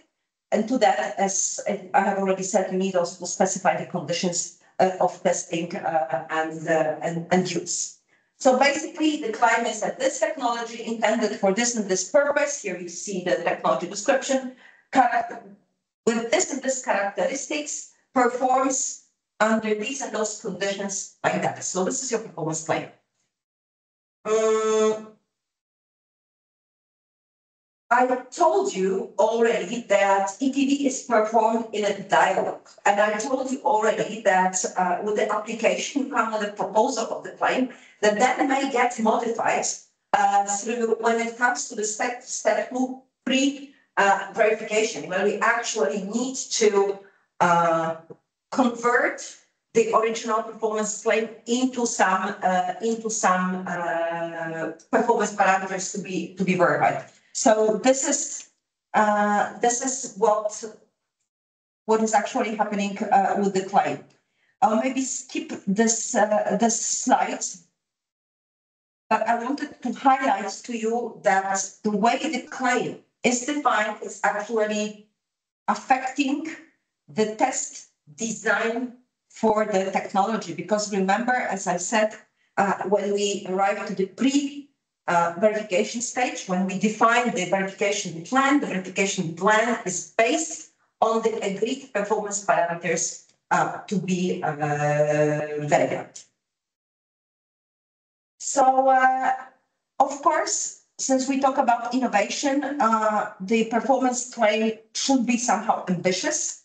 And to that, as I have already said, you need also to specify the conditions uh, of testing uh, and, uh, and, and use. So basically, the claim is that this technology intended for this and this purpose, here you see the technology description, with this and this characteristics, performs under these and those conditions like that. So this is your performance claim. Um, I told you already that ETV is performed in a dialogue. And I told you already that uh, with the application, you come with a proposal of the claim that then may get modified uh, through when it comes to the step, step two pre uh, verification, where we actually need to uh, convert the original performance claim into some uh, into some performance parameters to be to be verified. So this is uh, this is what what is actually happening uh, with the claim. I'll maybe skip this uh, this slide, but I wanted to highlight to you that the way the claim is defined is actually affecting the test design for the technology. Because remember, as I said, uh, when we arrive to the pre uh, verification stage. When we define the verification plan, the verification plan is based on the agreed performance parameters uh, to be uh, verified. So, uh, of course, since we talk about innovation, uh, the performance claim should be somehow ambitious.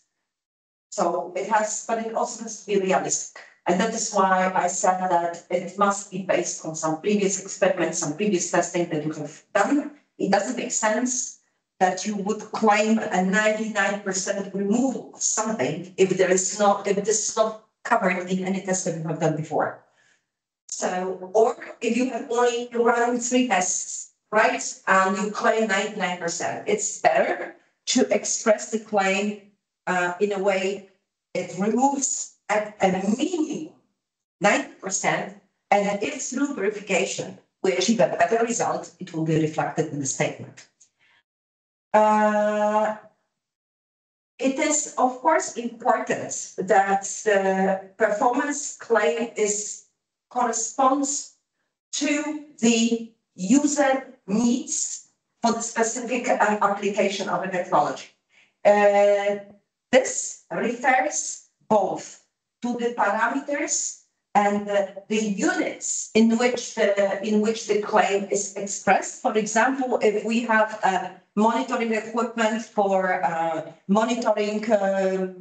So it has, but it also has to be realistic. And that is why I said that it must be based on some previous experiments, some previous testing that you have done. It doesn't make sense that you would claim a 99% removal of something if there is not, if this is not covered in any test that you have done before. So, or if you have only run three tests right? And you claim ninety-nine percent. It's better to express the claim uh, in a way it removes at a minimum ninety percent, and if through verification we achieve a better result, it will be reflected in the statement. Uh, it is, of course, important that the performance claim is corresponds to the user needs for the specific uh, application of a technology. Uh, this refers both to the parameters and the, the units in which the in which the claim is expressed. For example, if we have a monitoring equipment for uh, monitoring uh,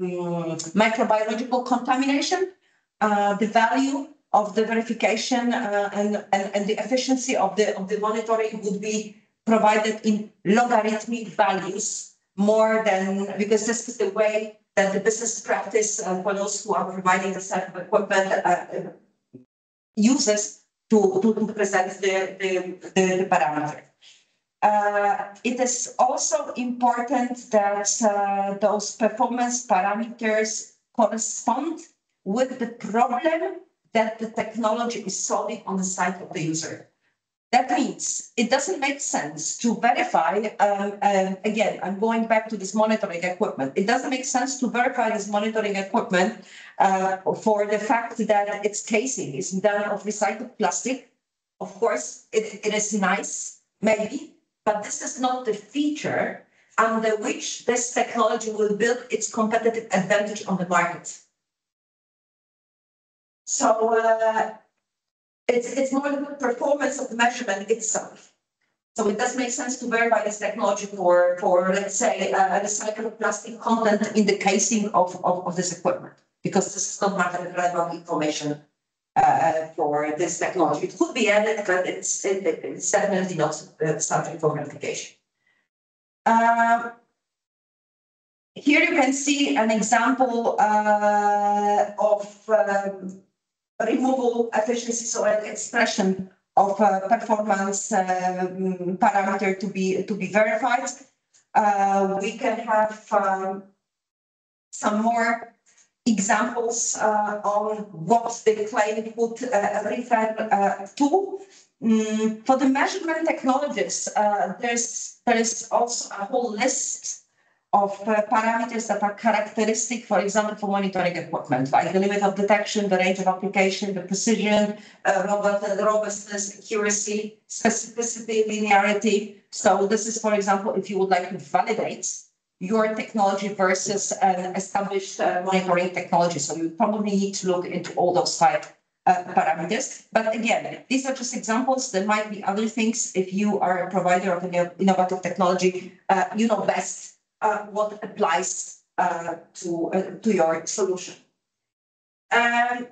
microbiological contamination, uh, the value of the verification uh, and, and, and the efficiency of the of the monitoring would be provided in logarithmic values more than because this is the way that the business practice uh, for those who are providing the set of equipment uh, uses to, to, present the, the, the, the parameter. Uh, it is also important that uh, those performance parameters correspond with the problem that the technology is solving on the side of the user. That means it doesn't make sense to verify, um, um, again, I'm going back to this monitoring equipment. It doesn't make sense to verify this monitoring equipment uh, for the fact that its casing is done of recycled plastic. Of course, it, it is nice, maybe, but this is not the feature under which this technology will build its competitive advantage on the market. So uh, it's, it's more the performance of the measurement itself. So it does make sense to verify this technology for, for let's say, uh, recycled plastic content in the casing of, of, of this equipment, because this is not market relevant information uh, for this technology. It could be added, but it's, it, it's definitely not uh, subject for verification. Um, here you can see an example uh, of um, removal efficiency, so an expression of a performance um, parameter to be to be verified. Uh, we can have um, some more examples uh, on what the claim would uh, refer uh, to. Mm, for the measurement technologies, uh, there's there is also a whole list of uh, parameters that are characteristic, for example, for monitoring equipment, like the limit of detection, the range of application, the precision, uh, robustness, accuracy, specificity, linearity. So this is, for example, if you would like to validate your technology versus an established uh, monitoring technology. So you probably need to look into all those five uh, parameters. But again, these are just examples. There might be other things. If you are a provider of an innovative technology, uh, you know best uh, what applies uh, to, uh, to your solution. Um,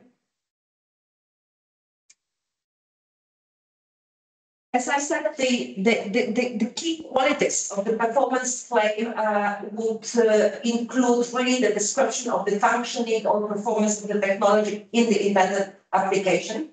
as I said, the, the, the, the, key qualities of the performance claim uh, would uh, include really the description of the functioning or performance of the technology in the intended application,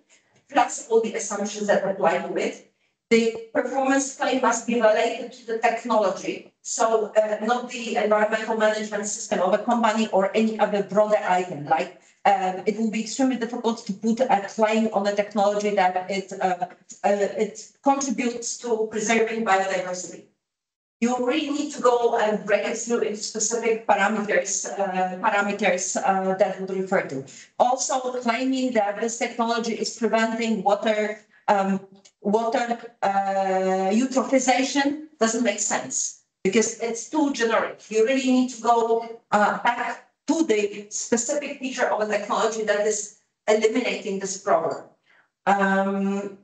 plus all the assumptions that apply to it the performance claim must be related to the technology. So uh, not the environmental management system of a company or any other broader item. Like um, it will be extremely difficult to put a claim on a technology that it uh, uh, it contributes to preserving biodiversity. You really need to go and break it through into specific parameters, uh, parameters uh, that would refer to. Also claiming that this technology is preventing water um, water uh, doesn't make sense because it's too generic. You really need to go uh, back to the specific feature of a technology that is eliminating this problem. Um,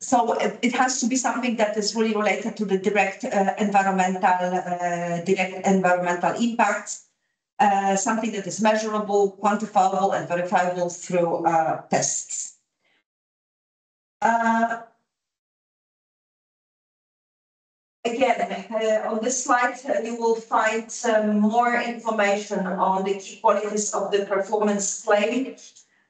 so it, it, has to be something that is really related to the direct uh, environmental uh, direct environmental impacts, uh, something that is measurable, quantifiable, and verifiable through uh, tests. Uh, again, uh, on this slide, uh, you will find some more information on the key qualities of the performance claim.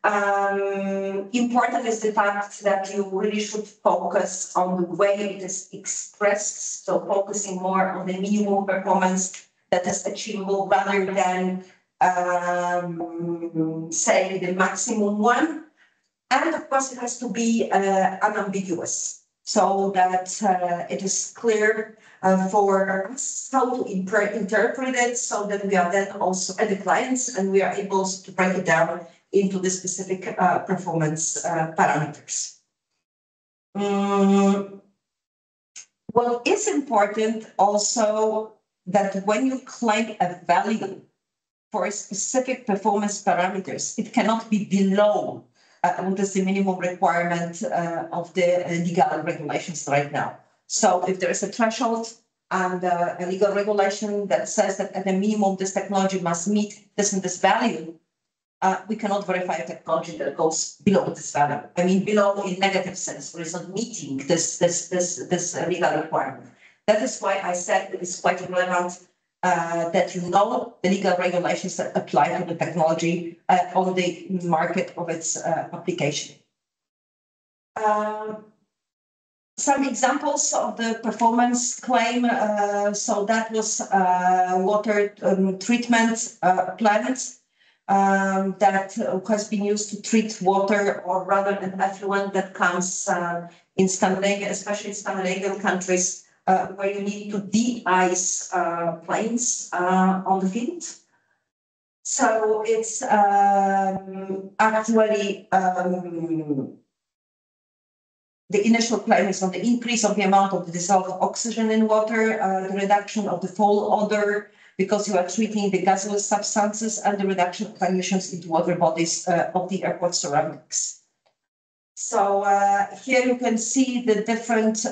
Um, important is the fact that you really should focus on the way it is expressed, so focusing more on the minimum performance that is achievable rather than um, say the maximum one. And of course, it has to be uh, unambiguous so that uh, it is clear uh, for us how to interpret it so that we are then also at the clients and we are able to break it down into the specific uh, performance uh, parameters. Um, what is important also that when you claim a value for a specific performance parameters, it cannot be below uh, what is the minimum requirement uh, of the legal regulations right now. So if there is a threshold and uh, a legal regulation that says that at a minimum this technology must meet this and this value, uh, we cannot verify a technology that goes below this value. I mean, below in negative sense, or is not meeting this this this this legal requirement. That is why I said it is quite relevant uh, that you know the legal regulations that apply to the technology uh, on the market of its uh, application. Um, some examples of the performance claim. Uh, so that was uh, water um, treatment uh, plant um, that has been used to treat water or rather an effluent that comes in Scandinavia, especially in Scandinavian countries uh, where you need to de-ice uh, planes uh, on the field. So it's um, actually um, the initial claim is on the increase of the amount of the dissolved oxygen in water, uh, the reduction of the fall odor, because you are treating the gaseous substances and the reduction of emissions into water bodies uh, of the airport surroundings. So uh, here you can see the different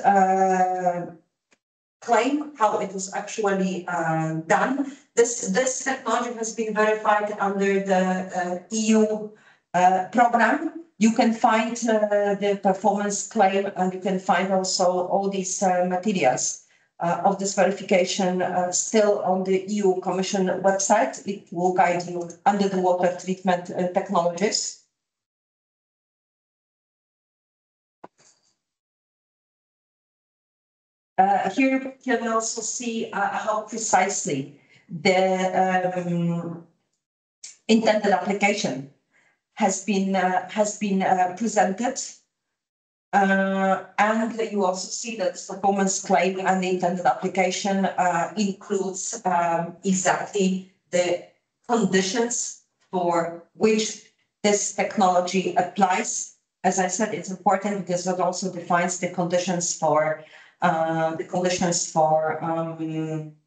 claim how it was actually uh, done. This, this technology has been verified under the uh, EU uh, program. You can find uh, the performance claim and you can find also all these uh, materials uh, of this verification still on the EU Commission website. It will guide you under the water treatment technologies. Uh, here you can also see uh, how precisely the um, intended application has been uh, has been uh, presented. Uh, and you also see that the performance claim and the intended application uh, includes um, exactly the conditions for which this technology applies. As I said, it's important because it also defines the conditions for uh, the conditions for um,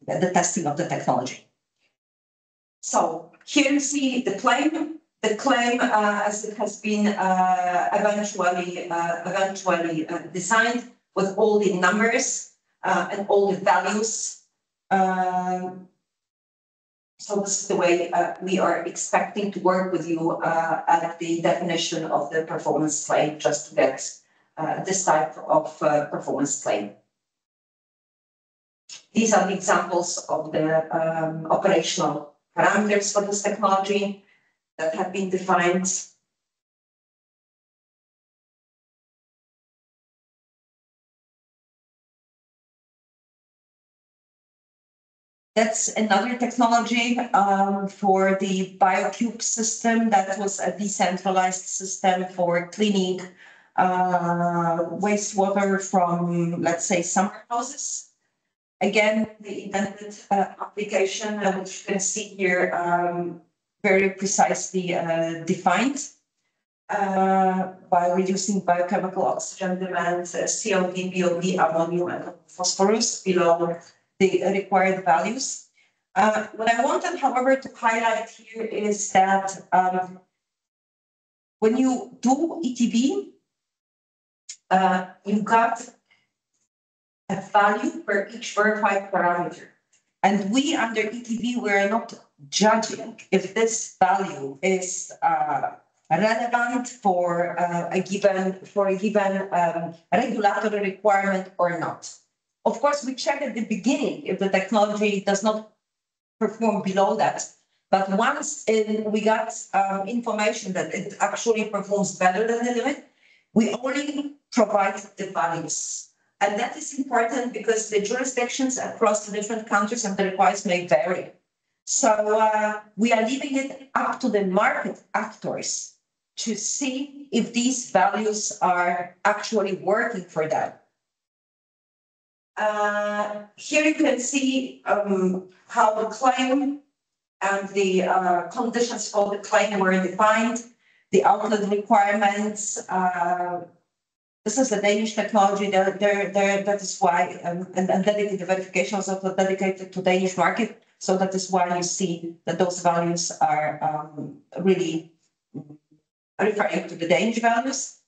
the testing of the technology. So here you see the claim. The claim, uh, as it has been uh, eventually uh, eventually uh, designed with all the numbers and all the values. Um, so this is the way we are expecting to work with you at the definition of the performance claim, just to get this type of performance claim. These are the examples of the um, operational parameters for this technology that have been defined. That's another technology um, for the BioCube system. That was a decentralized system for cleaning uh, wastewater from, let's say, summer houses. Again, the intended uh, application, uh, which you can see here, um, very precisely uh, defined uh, by reducing biochemical oxygen demand, uh, COD, BOD, ammonium, and phosphorus below the required values. Uh, what I wanted, however, to highlight here is that um, when you do ETV, you got a value per each verified parameter. And we under ETV, we're not judging if this value is uh, relevant for uh, a given for a given um, regulatory requirement or not. Of course, we check at the beginning if the technology does not perform below that. But once in, we got um, information that it actually performs better than the limit, we only provide the values. And that is important because the jurisdictions across the different countries and the requirements may vary. So uh, we are leaving it up to the market actors to see if these values are actually working for them. Uh, here you can see um, how the claim and the uh, conditions for the claim were defined, the outlet requirements. This is the Danish technology. That is why, um, and, and dedicated verification is also dedicated to Danish market. So that is why you see that those values are um, really referring to the Danish values.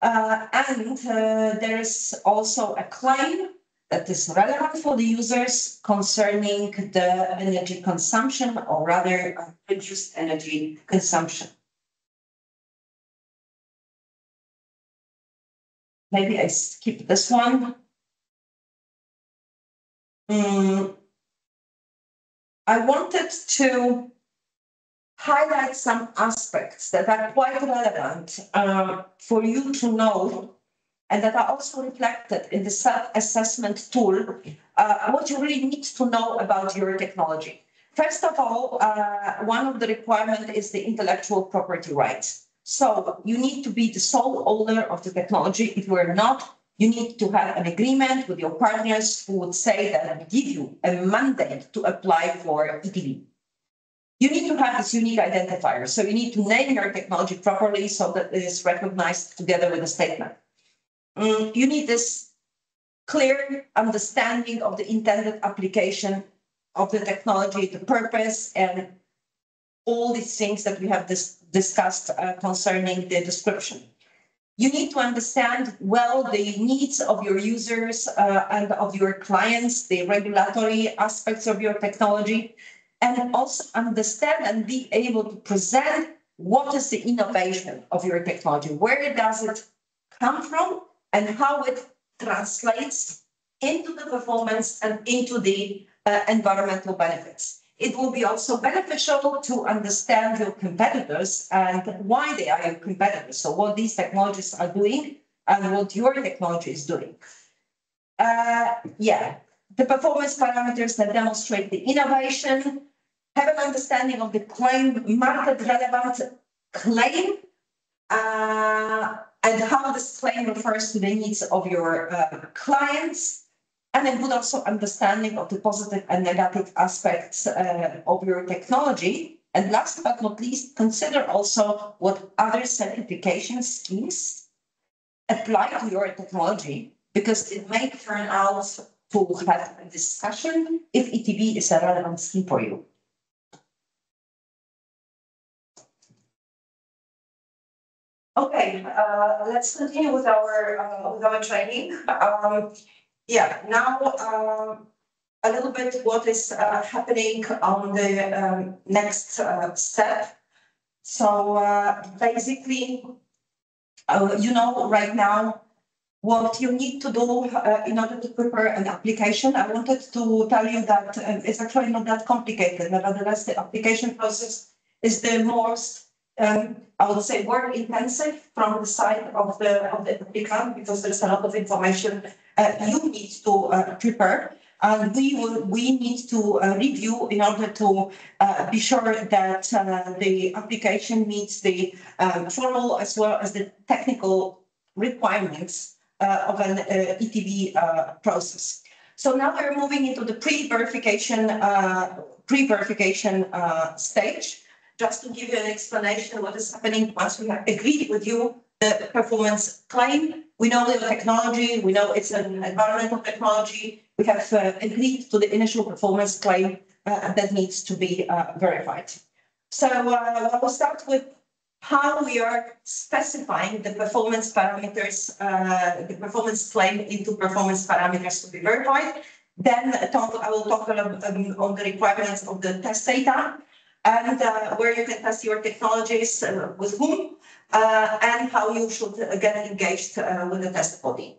Uh, and uh, there is also a claim that is relevant for the users concerning the energy consumption or rather uh, reduced energy consumption. Maybe I skip this one. Mm. I wanted to highlight some aspects that are quite relevant uh, for you to know and that are also reflected in the self-assessment tool, uh, what you really need to know about your technology. First of all, uh, one of the requirements is the intellectual property rights. So you need to be the sole owner of the technology. If you are not, you need to have an agreement with your partners who would say that I give you a mandate to apply for ETV you need to have this unique identifier. So you need to name your technology properly so that it is recognized together with a statement. Mm, you need this clear understanding of the intended application of the technology, the purpose, and all these things that we have dis discussed uh, concerning the description. You need to understand well the needs of your users uh, and of your clients, the regulatory aspects of your technology, and also understand and be able to present what is the innovation of your technology, where does it come from, and how it translates into the performance and into the uh, environmental benefits. It will be also beneficial to understand your competitors and why they are your competitors. So what these technologies are doing and what your technology is doing. Uh, yeah, the performance parameters that demonstrate the innovation, have an understanding of the claim, market relevant claim, uh, and how this claim refers to the needs of your uh, clients, and a good also understanding of the positive and negative aspects uh, of your technology. And last but not least, consider also what other certification schemes apply to your technology, because it may turn out to have a discussion if ETV is a relevant scheme for you. Okay, uh, let's continue with our uh, with our training. Um, yeah, now um, a little bit what is uh, happening on the um, next uh, step. So uh, basically, uh, you know, right now, what you need to do in order to prepare an application. I wanted to tell you that it's actually not that complicated. Nevertheless, the application process is the most um, I would say work intensive from the side of the of the applicant because there's a lot of information uh, you need to uh, prepare. And we will, we need to uh, review in order to uh, be sure that uh, the application meets the um, formal as well as the technical requirements uh, of an ETV process. So now we're moving into the pre-verification pre-verification stage just to give you an explanation of what is happening once we have agreed with you the performance claim. We know the technology, we know it's an environmental technology. We have uh, agreed to the initial performance claim uh, that needs to be uh, verified. So uh, we'll start with how we are specifying the performance parameters, uh, the performance claim into performance parameters to be verified. Then talk, I will talk um, on the requirements of the test data and uh, where you can test your technologies uh, with whom uh, and how you should uh, get engaged uh, with the test body.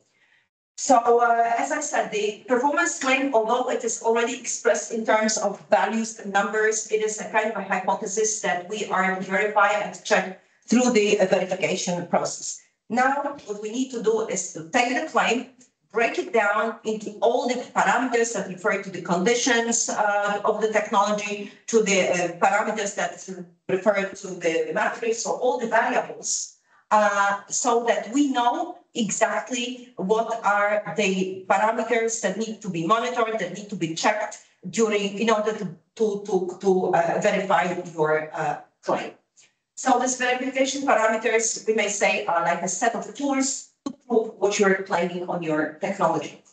So uh, as I said, the performance claim, although it is already expressed in terms of values and numbers, it is a kind of a hypothesis that we are to verify and check through the verification process. Now, what we need to do is to take the claim, break it down into all the parameters that refer to the conditions uh, of the technology, to the uh, parameters that refer to the matrix or all the variables, uh, so that we know exactly what are the parameters that need to be monitored, that need to be checked during in order to to to, to uh, verify your uh, claim. So these verification parameters, we may say, are like a set of tools to prove what you're claiming on your technology.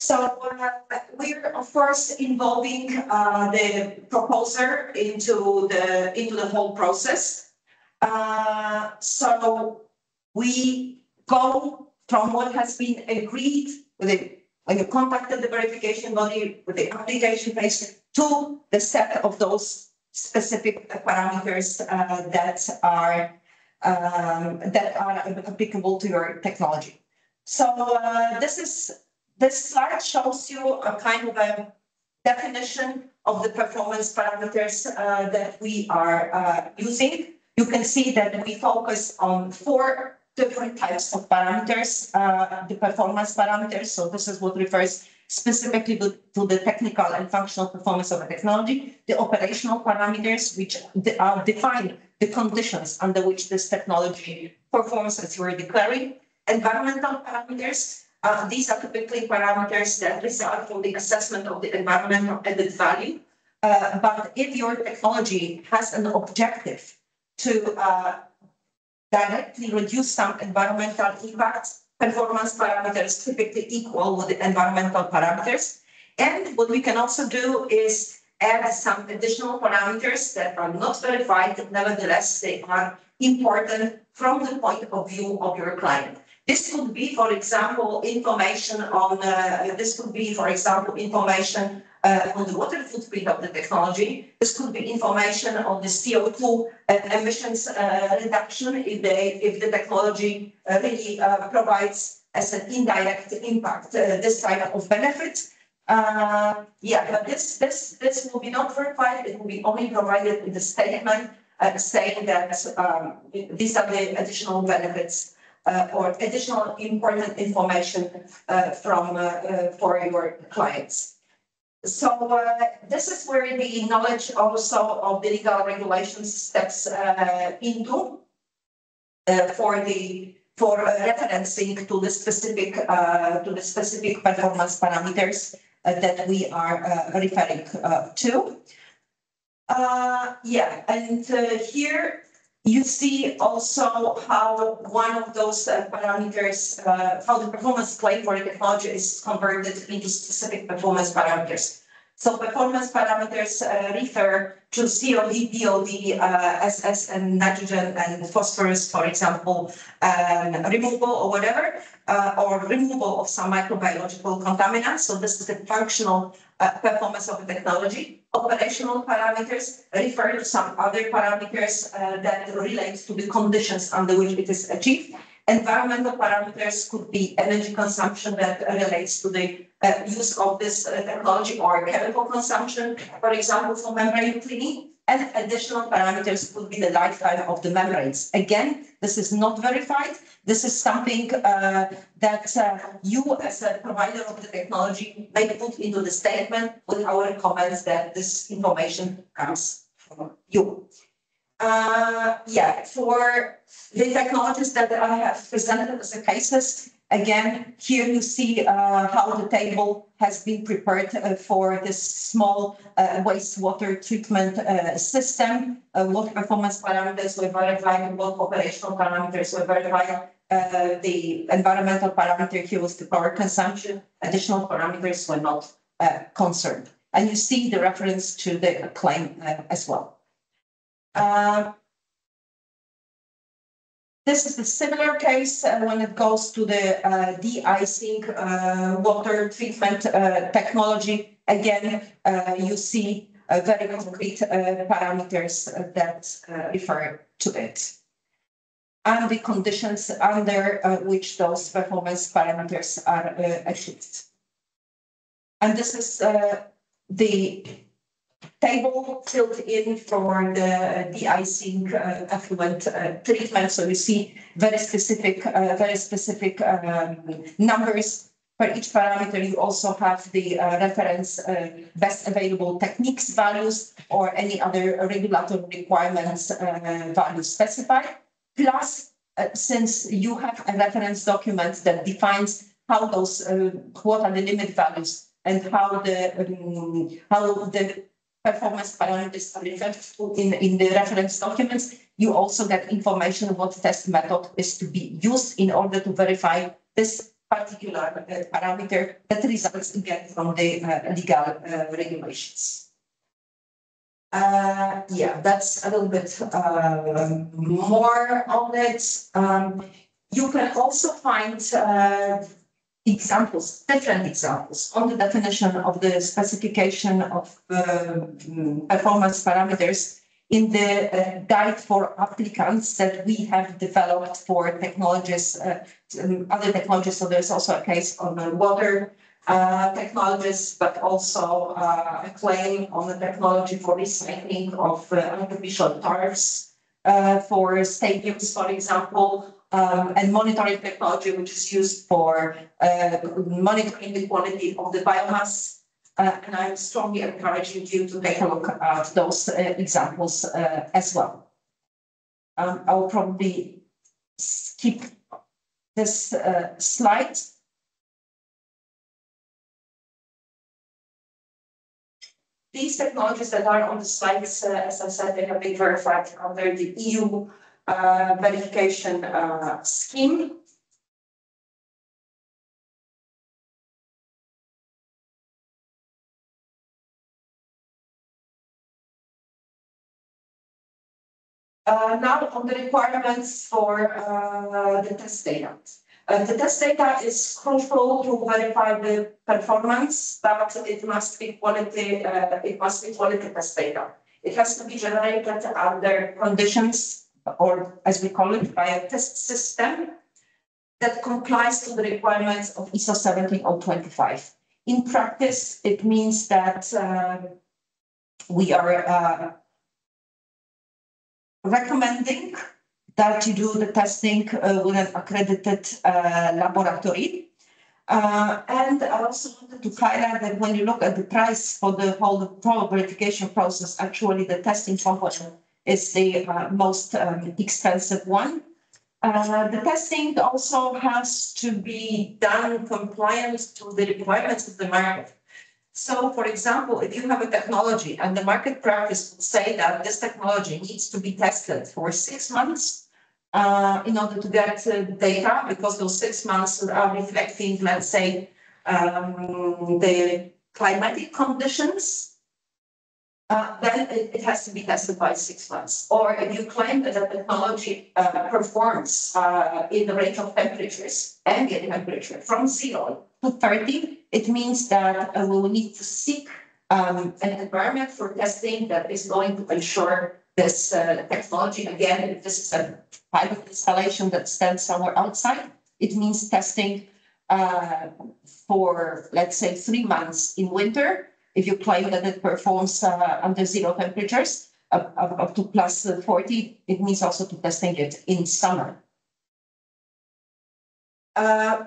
So uh, we're of course involving uh, the proposer into the into the whole process. Uh, so we go from what has been agreed with the when you contacted the verification body with the application phase to the set of those specific parameters uh, that are um, that are applicable to your technology. So uh, this is this slide shows you a kind of a definition of the performance parameters uh, that we are uh, using. You can see that we focus on four different types of parameters, uh, the performance parameters. So this is what refers specifically to, the technical and functional performance of a technology, the operational parameters, which are define the conditions under which this technology performs as you were declaring, environmental parameters. Uh, these are typically parameters that result from the assessment of the environmental added value. Uh, but if your technology has an objective to uh, directly reduce some environmental impacts, performance parameters typically equal with the environmental parameters. And what we can also do is add some additional parameters that are not verified, but nevertheless, they are important from the point of view of your client. This could be, for example, information on, uh, this could be, for example, information uh, on the water footprint of the technology. This could be information on the CO2 uh, emissions uh, reduction if they if the technology uh, really provides as an indirect impact this type of benefit. Yeah, but this this this will be not verified. It will be only provided in the statement saying that um, these are the additional benefits uh, or additional important information uh, from uh, for your clients. So uh, this is where the knowledge also of the legal regulations steps uh, into uh, for the for referencing to the specific to the specific performance parameters that we are referring to. yeah, and here you see also how one of those uh, parameters, uh, how the performance claim for the technology is converted into specific performance parameters. So performance parameters uh, refer to COD, uh, SS, and nitrogen and phosphorus, for example, um, removal or whatever, uh, or removal of some microbiological contaminants. So this is the functional uh, performance of the technology. Operational parameters refer to some other parameters uh, that relate to the conditions under which it is achieved. Environmental parameters could be energy consumption that relates to the uh, use of this uh, technology or chemical consumption, for example, for membrane cleaning. And additional parameters could be the lifetime of the membranes. Again, this is not verified. This is something uh, that uh, you, as a provider of the technology, may put into the statement with our comments that this information comes from you. Uh, yeah, for the technologies that I have presented as a cases, again, here you see uh, how the table has been prepared uh, for this small uh, wastewater treatment uh, system. Uh, what performance parameters were verified, what operational parameters were verified. the environmental parameter here was the power consumption. Additional parameters were not concerned. And you see the reference to the claim as well. Uh, this is a similar case uh, when it goes to the uh, de-icing uh, water treatment uh, technology. Again, you see very concrete parameters that refer to it. and the conditions under uh, which those performance parameters are uh, achieved. And this is uh, the table filled in for the de-icing uh, effluent uh, treatment. So you see very specific, uh, very specific um, numbers for each parameter. You also have the uh, reference uh, best available techniques values or any other regulatory requirements uh, values specified. Plus, since you have a reference document that defines how those, what are the limit values and how the um, how the performance parameters are referred to in, in the reference documents, you also get information what test method is to be used in order to verify this particular uh, parameter that results again from the uh, legal uh, regulations. Uh, yeah, that's a little bit uh, more on it. Um, you can also find uh, examples, different examples on the definition of the specification of uh, performance parameters in the uh, guide for applicants that we have developed for technologies, uh, um, other technologies. So there's also a case on water uh, technologies, but also uh, a claim on the technology for recycling of uh, artificial turfs for stadiums, for example, um, and monitoring technology, which is used for uh, monitoring the quality of the biomass. Uh, and I'm strongly encouraging you to take a look at those uh, examples uh, as well. Um, I'll probably skip this uh, slide. These technologies that are on the slides, uh, as I said, they have been verified under the EU verification uh, scheme. Uh, now on the requirements for uh, the test data. Uh, the test data is crucial to verify the performance, but it must be quality. Uh, it must be quality test data. It has to be generated under conditions or as we call it, by a test system that complies to the requirements of ISO 17025. In practice, it means that uh, we are uh, recommending that you do the testing uh, with an accredited uh, laboratory. Uh, and I also wanted to highlight that when you look at the price for the whole verification process, actually the testing component is the uh, most um, expensive one. Uh, the testing also has to be done compliant to the requirements of the market. So, for example, if you have a technology and the market practice would say that this technology needs to be tested for six months uh, in order to get uh, data, because those six months are reflecting, let's say, um, the climatic conditions uh, then it, it, has to be tested by six months. Or if you claim that the technology uh, performs uh, in the range of temperatures, ambient temperature, from zero to 30, it means that uh, we will need to seek um, an environment for testing that is going to ensure this uh, technology. Again, if this is a private installation that stands somewhere outside, it means testing for, let's say, three months in winter if you claim that it performs uh, under zero temperatures, up, up, up to plus 40, it means also to testing it in summer. Uh,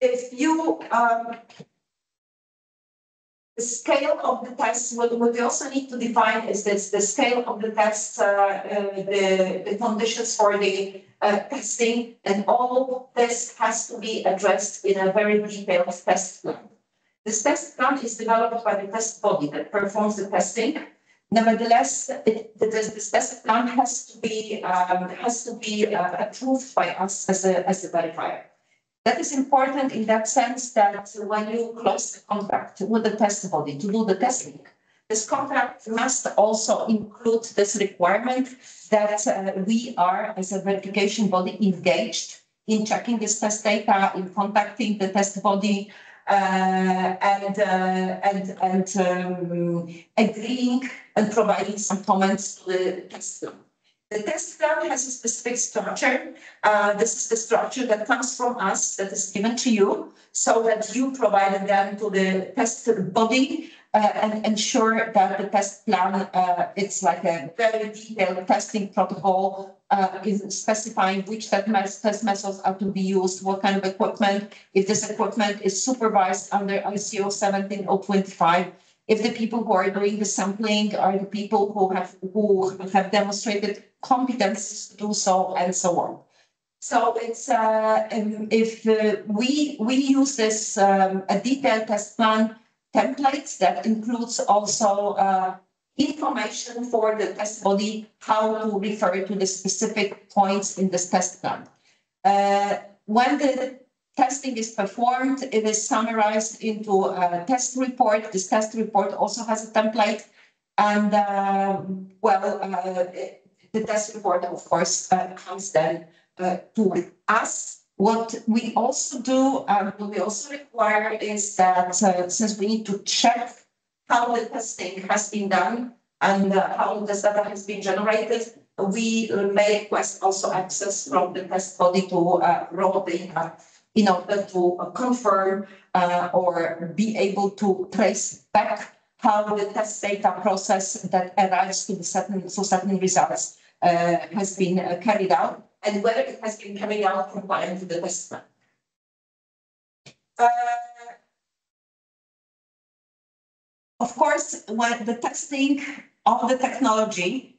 if you um, the scale of the tests, what, what we also need to define is this the scale of the tests, uh, uh, the, the conditions for the uh, testing, and all this has to be addressed in a very detailed test plan. This test plan is developed by the test body that performs the testing. Nevertheless, it, this test plan has to be um, has to be uh, approved by us as a as a verifier. That is important in that sense that when you close the contract with the test body to do the testing, this contract must also include this requirement that uh, we are, as a verification body, engaged in checking this test data, in contacting the test body, and uh, and and um, agreeing and providing some comments to the test plan. The test plan has a specific structure. Uh, this is the structure that comes from us, that is given to you, so that you provided them to the test body uh, and ensure that the test plan, uh, it's like a very detailed testing protocol, uh, is specifying which test, test methods are to be used, what kind of equipment, if this equipment is supervised under ISO 17025, if the people who are doing the sampling are the people who have who have demonstrated competence to do so and so on. So it's uh, if uh, we we use this um, a detailed test plan templates that includes also uh, information for the test body how to refer to the specific points in this test plan. Uh, when the testing is performed, it is summarized into a test report. This test report also has a template. And uh, well, uh, the test report, of course, uh, comes then uh, to us. What we also do, and what we also require is that uh, since we need to check how the testing has been done and uh, how the data has been generated, we may request also access from the test body to raw data in order to uh, confirm uh, or be able to trace back how the test data process that arrives to certain, so certain results uh, has been uh, carried out and whether it has been carried out compliant to the test plan. Uh, of course, when the testing of the technology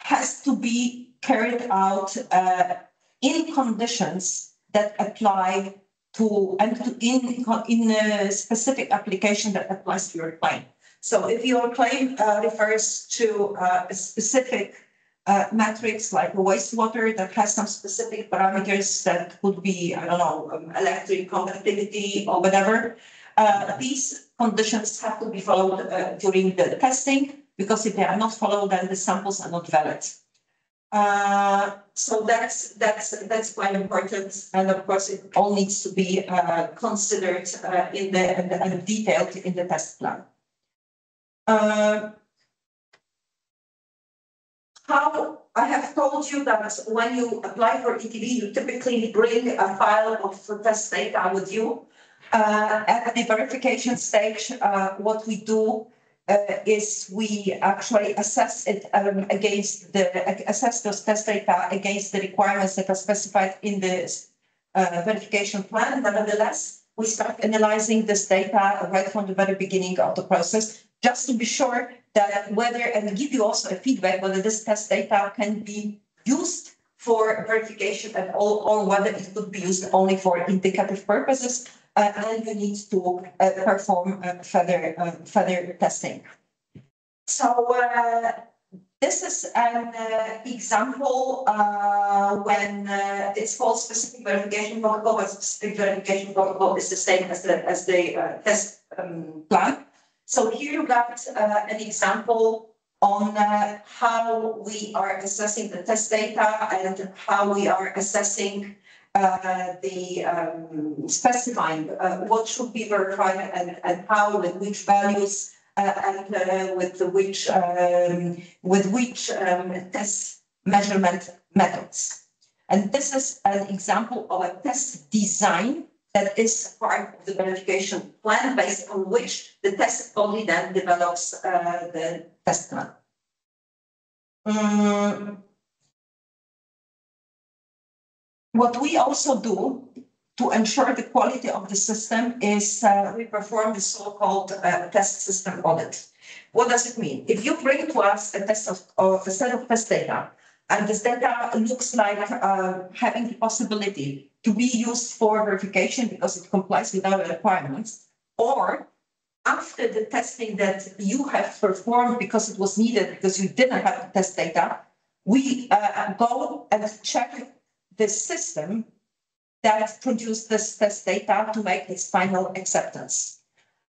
has to be carried out uh, in conditions that apply to and to in in a specific application that applies to your claim. So if your claim uh, refers to uh, a specific uh, metrics like wastewater that has some specific parameters that could be, I don't know, um, electric conductivity or whatever, uh, these conditions have to be followed uh, during the testing because if they are not followed, then the samples are not valid. Uh, so that's that's that's quite important, and of course, it all needs to be uh, considered uh, in the and, and detailed in the test plan. How I have told you that when you apply for ETV, you typically bring a file of test data with you. Uh, at the verification stage, uh, what we do uh, is we actually assess it um, against the assess those test data against the requirements that are specified in the uh, verification plan. Nevertheless, we start analyzing this data right from the very beginning of the process, just to be sure that whether and give you also a feedback whether this test data can be used for verification at all, or whether it could be used only for indicative purposes uh, and you need to uh, perform uh, further further testing. So this is an uh, example uh, when uh, it's called specific verification protocol, but specific verification protocol is the same as the as the test um, plan. So here you got an example on how we are assessing the test data and how we are assessing uh, the um, specifying uh, what should be verified and, and how with which values uh, and uh, with which um, with which um, test measurement methods. And this is an example of a test design that is part of the verification plan based on which the test body then develops uh, the test plan. Um, what we also do to ensure the quality of the system is uh, we perform the so-called uh, test system audit. What does it mean? If you bring to us a test of, of a set of test data, and this data looks like uh, having the possibility to be used for verification because it complies with our requirements, or after the testing that you have performed because it was needed because you didn't have the test data, we uh, go and check the system that produced this test data to make its final acceptance.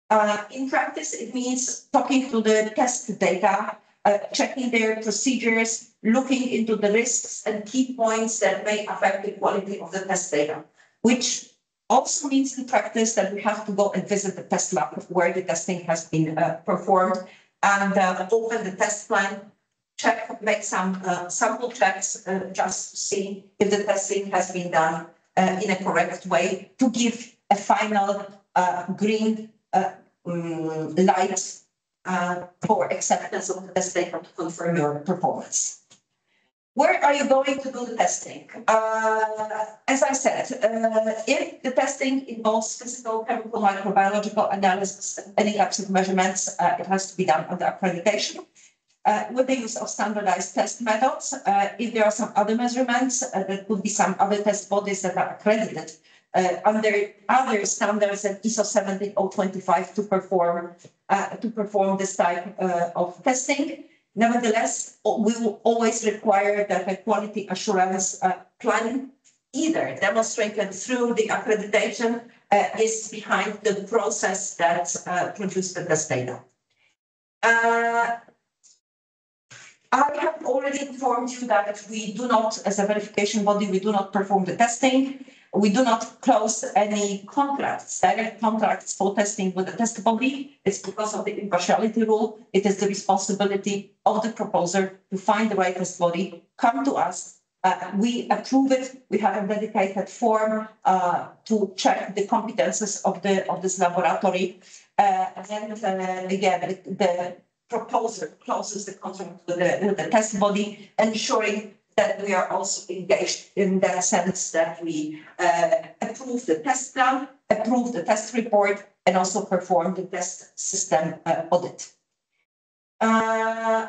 Uh, in practice, it means talking to the test data, uh, checking their procedures, looking into the risks and key points that may affect the quality of the test data, which also means in practice that we have to go and visit the test lab where the testing has been uh, performed and uh, open the test plan check, make some uh, sample checks uh, just to see if the testing has been done uh, in a correct way to give a final uh, green um, light uh, for acceptance of the testing to confirm your performance. Where are you going to do the testing? Uh, as I said, uh, if the testing involves physical, chemical, microbiological analysis, any types of measurements, uh, it has to be done under accreditation. Uh, with the use of standardized test methods, if there are some other measurements, there could be some other test bodies that are accredited uh, under other standards than ISO 17025 to perform uh, to perform this type uh, of testing. Nevertheless, we will always require that a quality assurance uh, plan, either demonstrated through the accreditation, uh, is behind the process that uh, produced the test data. I have already informed you that we do not, as a verification body, we do not perform the testing. We do not close any contracts, direct contracts for testing with the test body. It's because of the impartiality rule. It is the responsibility of the proposer to find the right test body, come to us. Uh, we approve it. We have a dedicated form uh, to check the competences of the of this laboratory. Uh, and uh, again, the, proposer closes the contract with the, with the test body, ensuring that we are also engaged in that sense that we uh, approve the test plan, approve the test report, and also perform the test system uh, audit. Uh,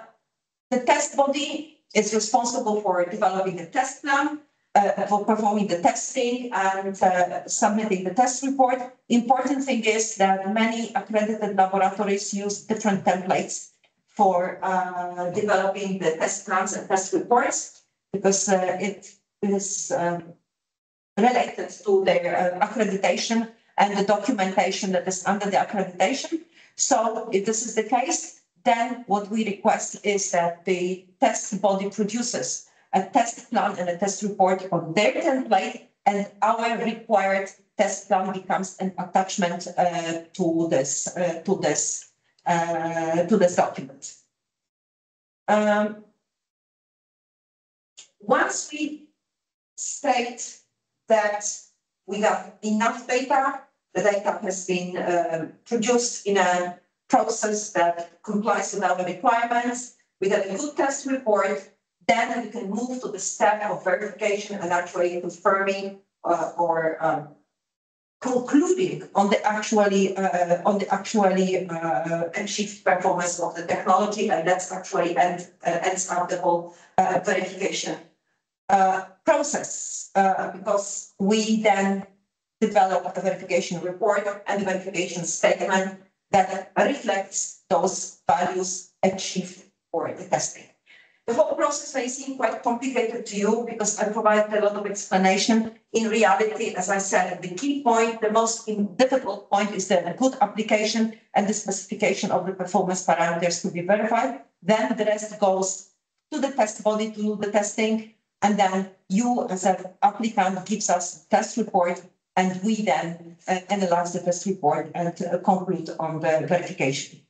the test body is responsible for developing the test plan, uh, for performing the testing and uh, submitting the test report. Important thing is that many accredited laboratories use different templates for uh, developing the test plans and test reports because uh, it is um, related to their uh, accreditation and the documentation that is under the accreditation. So if this is the case, then what we request is that the test body produces a test plan and a test report on their template and our required test plan becomes an attachment uh, to this uh, to this uh, to this document. Um, once we state that we have enough data, the data has been uh, produced in a process that complies with our requirements, we have a good test report, then we can move to the step of verification and actually confirming uh, or um, concluding on the actually uh, on the actually uh, achieved performance of the technology, and that's actually end, uh, ends up the whole uh, verification process uh, because we then develop a verification report and a verification statement that reflects those values achieved for the testing. The whole process may seem quite complicated to you because I provided a lot of explanation. In reality, as I said, the key point, the most difficult point is the good application and the specification of the performance parameters to be verified. Then the rest goes to the test body to do the testing. And then you as an applicant gives us test report and we then uh, analyze the test report and uh, conclude on the verification.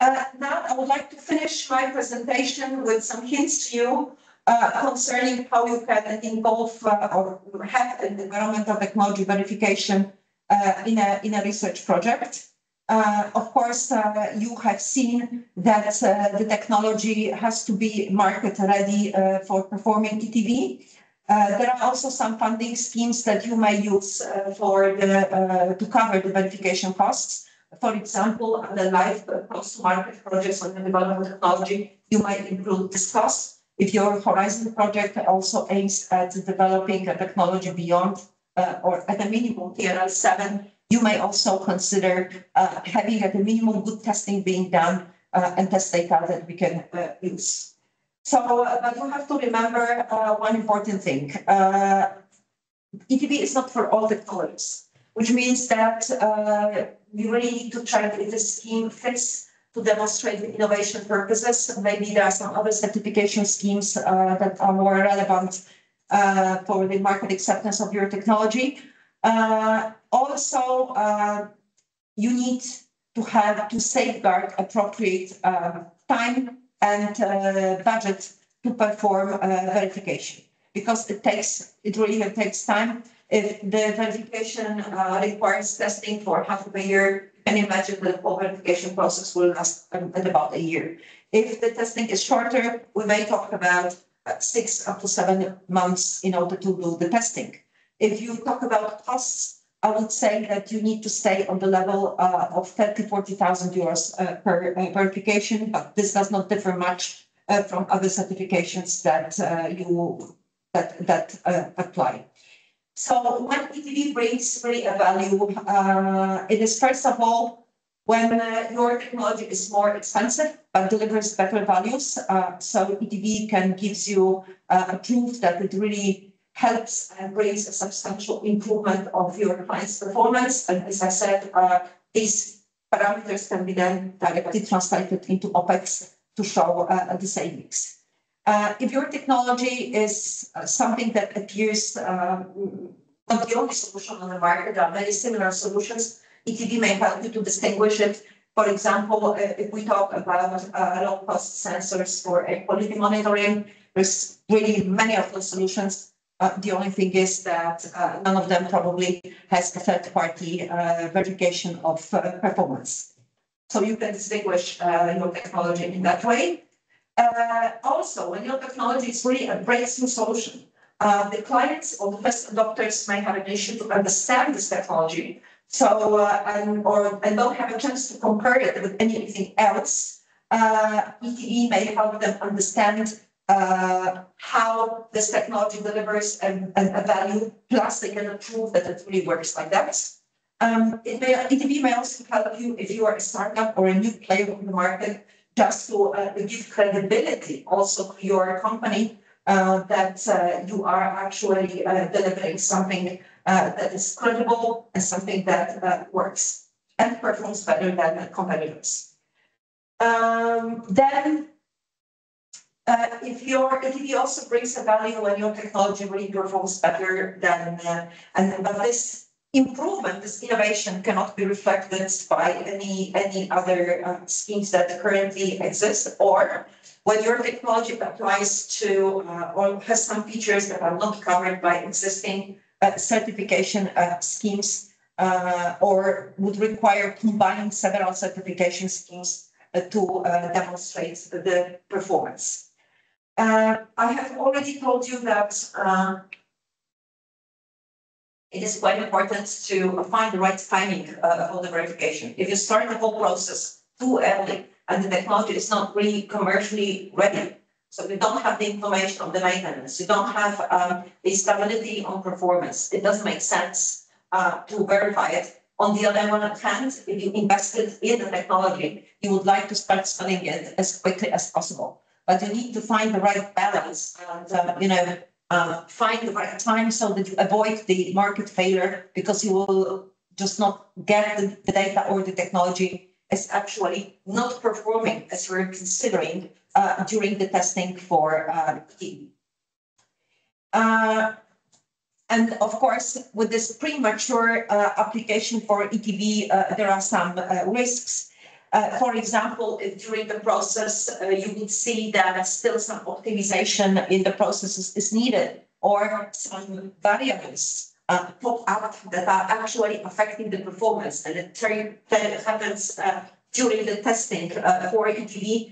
Uh, now I would like to finish my presentation with some hints to you uh, concerning how you can involve uh, or have an environmental technology verification uh, in, a, in a research project. Uh, of course, uh, you have seen that the technology has to be market ready for performing ETV. there are also some funding schemes that you may use for the, to cover the verification costs. For example, the LIFE post-market projects on the development technology, you might include this cost. If your Horizon project also aims at developing a technology beyond uh, or at a minimum TRL 7, you may also consider uh, having at a minimum good testing being done uh, and test data that we can uh, use. So, uh, but you have to remember uh, one important thing. ETV is not for all technologies, which means that we really need to check if the scheme fits to demonstrate the innovation purposes. Maybe there are some other certification schemes uh, that are more relevant uh, for the market acceptance of your technology. Uh, also, uh, you need to have to safeguard appropriate uh, time and uh, budget to perform uh, verification because it takes, it really takes time. If the verification requires testing for half of a year, you can imagine the whole verification process will last um, at about a year. If the testing is shorter, we may talk about six up to seven months in order to do the testing. If you talk about costs, I would say that you need to stay on the level uh, of 30, 40,000 euros uh, per uh, verification, but this does not differ much uh, from other certifications that uh, you that that uh, apply. So when ETV brings really a value, it is first of all when your technology is more expensive but delivers better values. So ETV can gives you a proof that it really helps and brings a substantial improvement of your client's performance. And as I said, uh, these parameters can be then directly translated into OPEX to show uh, the savings. Uh, if your technology is uh, something that appears um, not the only solution on the market, there are many similar solutions. ETV may help you to distinguish it. For example, uh, if we talk about uh, low-cost sensors for air quality monitoring, there's really many of those solutions. Uh, the only thing is that uh, none of them probably has a third-party uh, verification of uh, performance. So you can distinguish uh, your technology in that way. Uh, also, when your technology is really a breakthrough solution, the clients or the first adopters may have an issue to understand this technology. So, and, or, and don't have a chance to compare it with anything else. ETV may help them understand uh, how this technology delivers a, a, a value, plus they can prove that it really works like that. Um, it may, ETV may also help you if you are a startup or a new player on the market just to uh, give credibility also to your company uh, that uh, you are actually uh, delivering something uh, that is credible and something that works and performs better than competitors. Um, then, if your it also brings a value when your technology really performs better than and but this improvement, this innovation cannot be reflected by any, any other uh, schemes that currently exist, or when your technology applies to uh, or has some features that are not covered by existing uh, certification uh, schemes, uh, or would require combining several certification schemes uh, to demonstrate the performance. I have already told you that it is quite important to find the right timing uh, for the verification. If you start the whole process too early and the technology is not really commercially ready, so you don't have the information on the maintenance, you don't have um, the stability on performance, it doesn't make sense uh, to verify it. On the other hand, if you invested in the technology, you would like to start studying it as quickly as possible. But you need to find the right balance and, uh, you know, uh, find the right time so that you avoid the market failure because you will just not get the, the data or the technology is actually not performing as we're considering uh, during the testing for uh, uh, and of course, with this premature uh, application for ETV, uh, there are some uh, risks. Uh, for example, during the process, uh, you would see that still some optimization in the processes is needed or some variables uh, pop up that are actually affecting the performance. And it, that happens uh, during the testing uh, for ETV.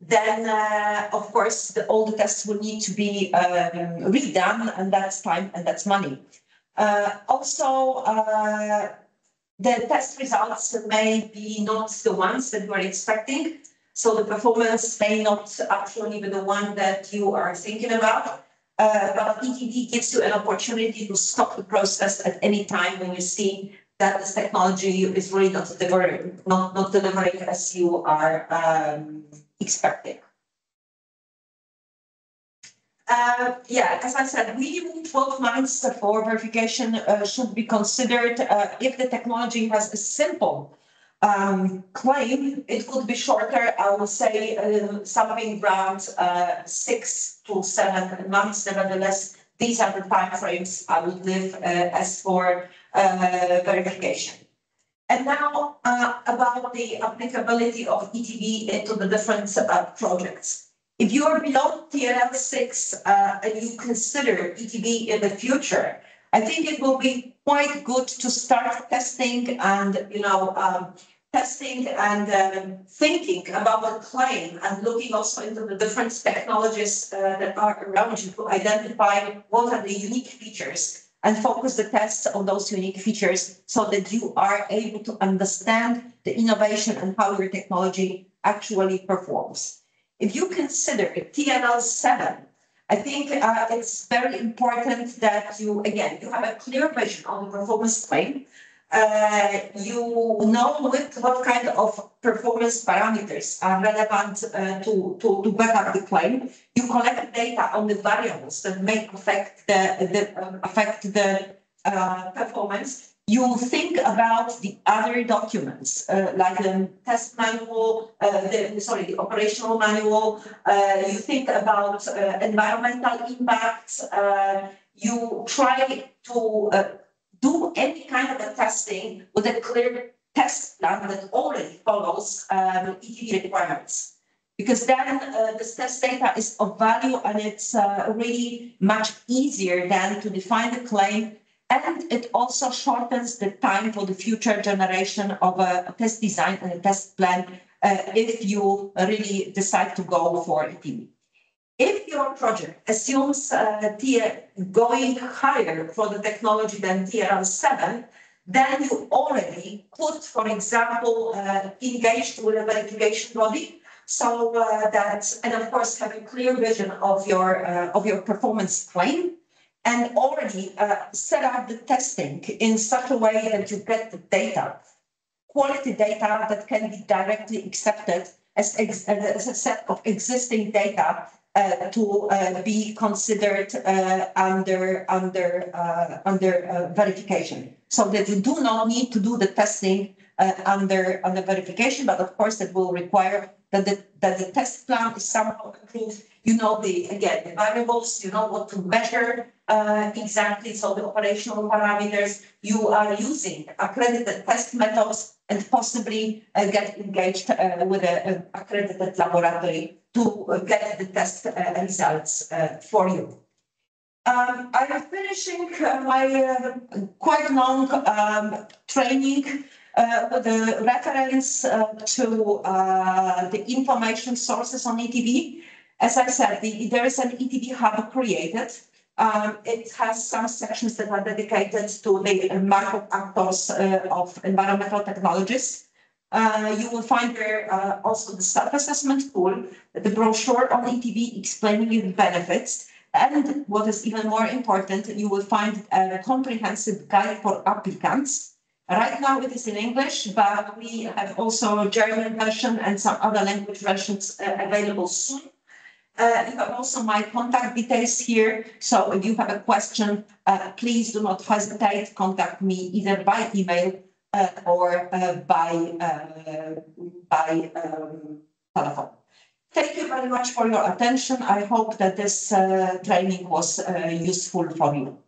Then, uh, of course, the, all the tests will need to be um, redone, and that's time and that's money. also, the test results may be not the ones that we're expecting. So the performance may not actually be the one that you are thinking about. Uh, but ETV gives you an opportunity to stop the process at any time when you see that this technology is really not delivering, not, not delivering as you are um, expecting. Uh, yeah, as I said, minimum 12 months for verification uh, should be considered. Uh, if the technology has a simple um, claim, it could be shorter. I would say uh, something around uh, six to seven months. Nevertheless, these are the time frames I would live uh, as for verification. And now about the applicability of ETV into the different projects. If you are below TRL six uh, and you consider ETV in the future, I think it will be quite good to start testing and you know um, testing and um, thinking about the claim and looking also into the different technologies uh, that are around you to identify what are the unique features and focus the tests on those unique features so that you are able to understand the innovation and how your technology actually performs. If you consider TRL 7, I think uh, it's very important that you, again, you have a clear vision on the performance claim uh, you know with what kind of performance parameters are relevant uh, to, to, to back up the claim. You collect data on the variables that may affect the, the uh, affect the uh, performance. You think about the other documents uh, like the test manual, uh, the sorry, the operational manual. you think about environmental impacts. you try to do any kind of a testing with a clear test plan that already follows um, ETV requirements. Because then uh, this test data is of value and it's uh, really much easier than to define the claim. And it also shortens the time for the future generation of a, a test design and a test plan uh, if you really decide to go for ETV. If your project assumes uh, going higher for the technology than TRL 7, then you already put, for example, uh, engaged with a verification body so uh, that, and of course, have a clear vision of your, uh, of your performance claim and already uh, set up the testing in such a way that you get the data, quality data that can be directly accepted as, as a set of existing data uh, to uh, be considered uh, under under uh, under uh, verification, so that you do not need to do the testing under under verification. But of course, it will require that the that the test plan is somehow approved. You know the again the variables. You know what to measure exactly. So the operational parameters. You are using accredited test methods and possibly get engaged with an accredited laboratory to uh, get the test uh, results uh, for you. Um, I am finishing my quite long um, training uh, with a reference uh, to uh, the information sources on ETV. As I said, the, there is an ETV hub created. Um, it has some sections that are dedicated to the market actors of environmental technologies. Uh, you will find there uh, also the self-assessment tool, the brochure on ETV explaining the benefits, and what is even more important, you will find a comprehensive guide for applicants. Right now it is in English, but we have also German version and some other language versions uh, available soon. Uh, you have also my contact details here. So if you have a question, uh, please do not hesitate. To contact me either by email uh, or uh, by uh, by um, telephone. Thank you very much for your attention. I hope that this training was useful for you.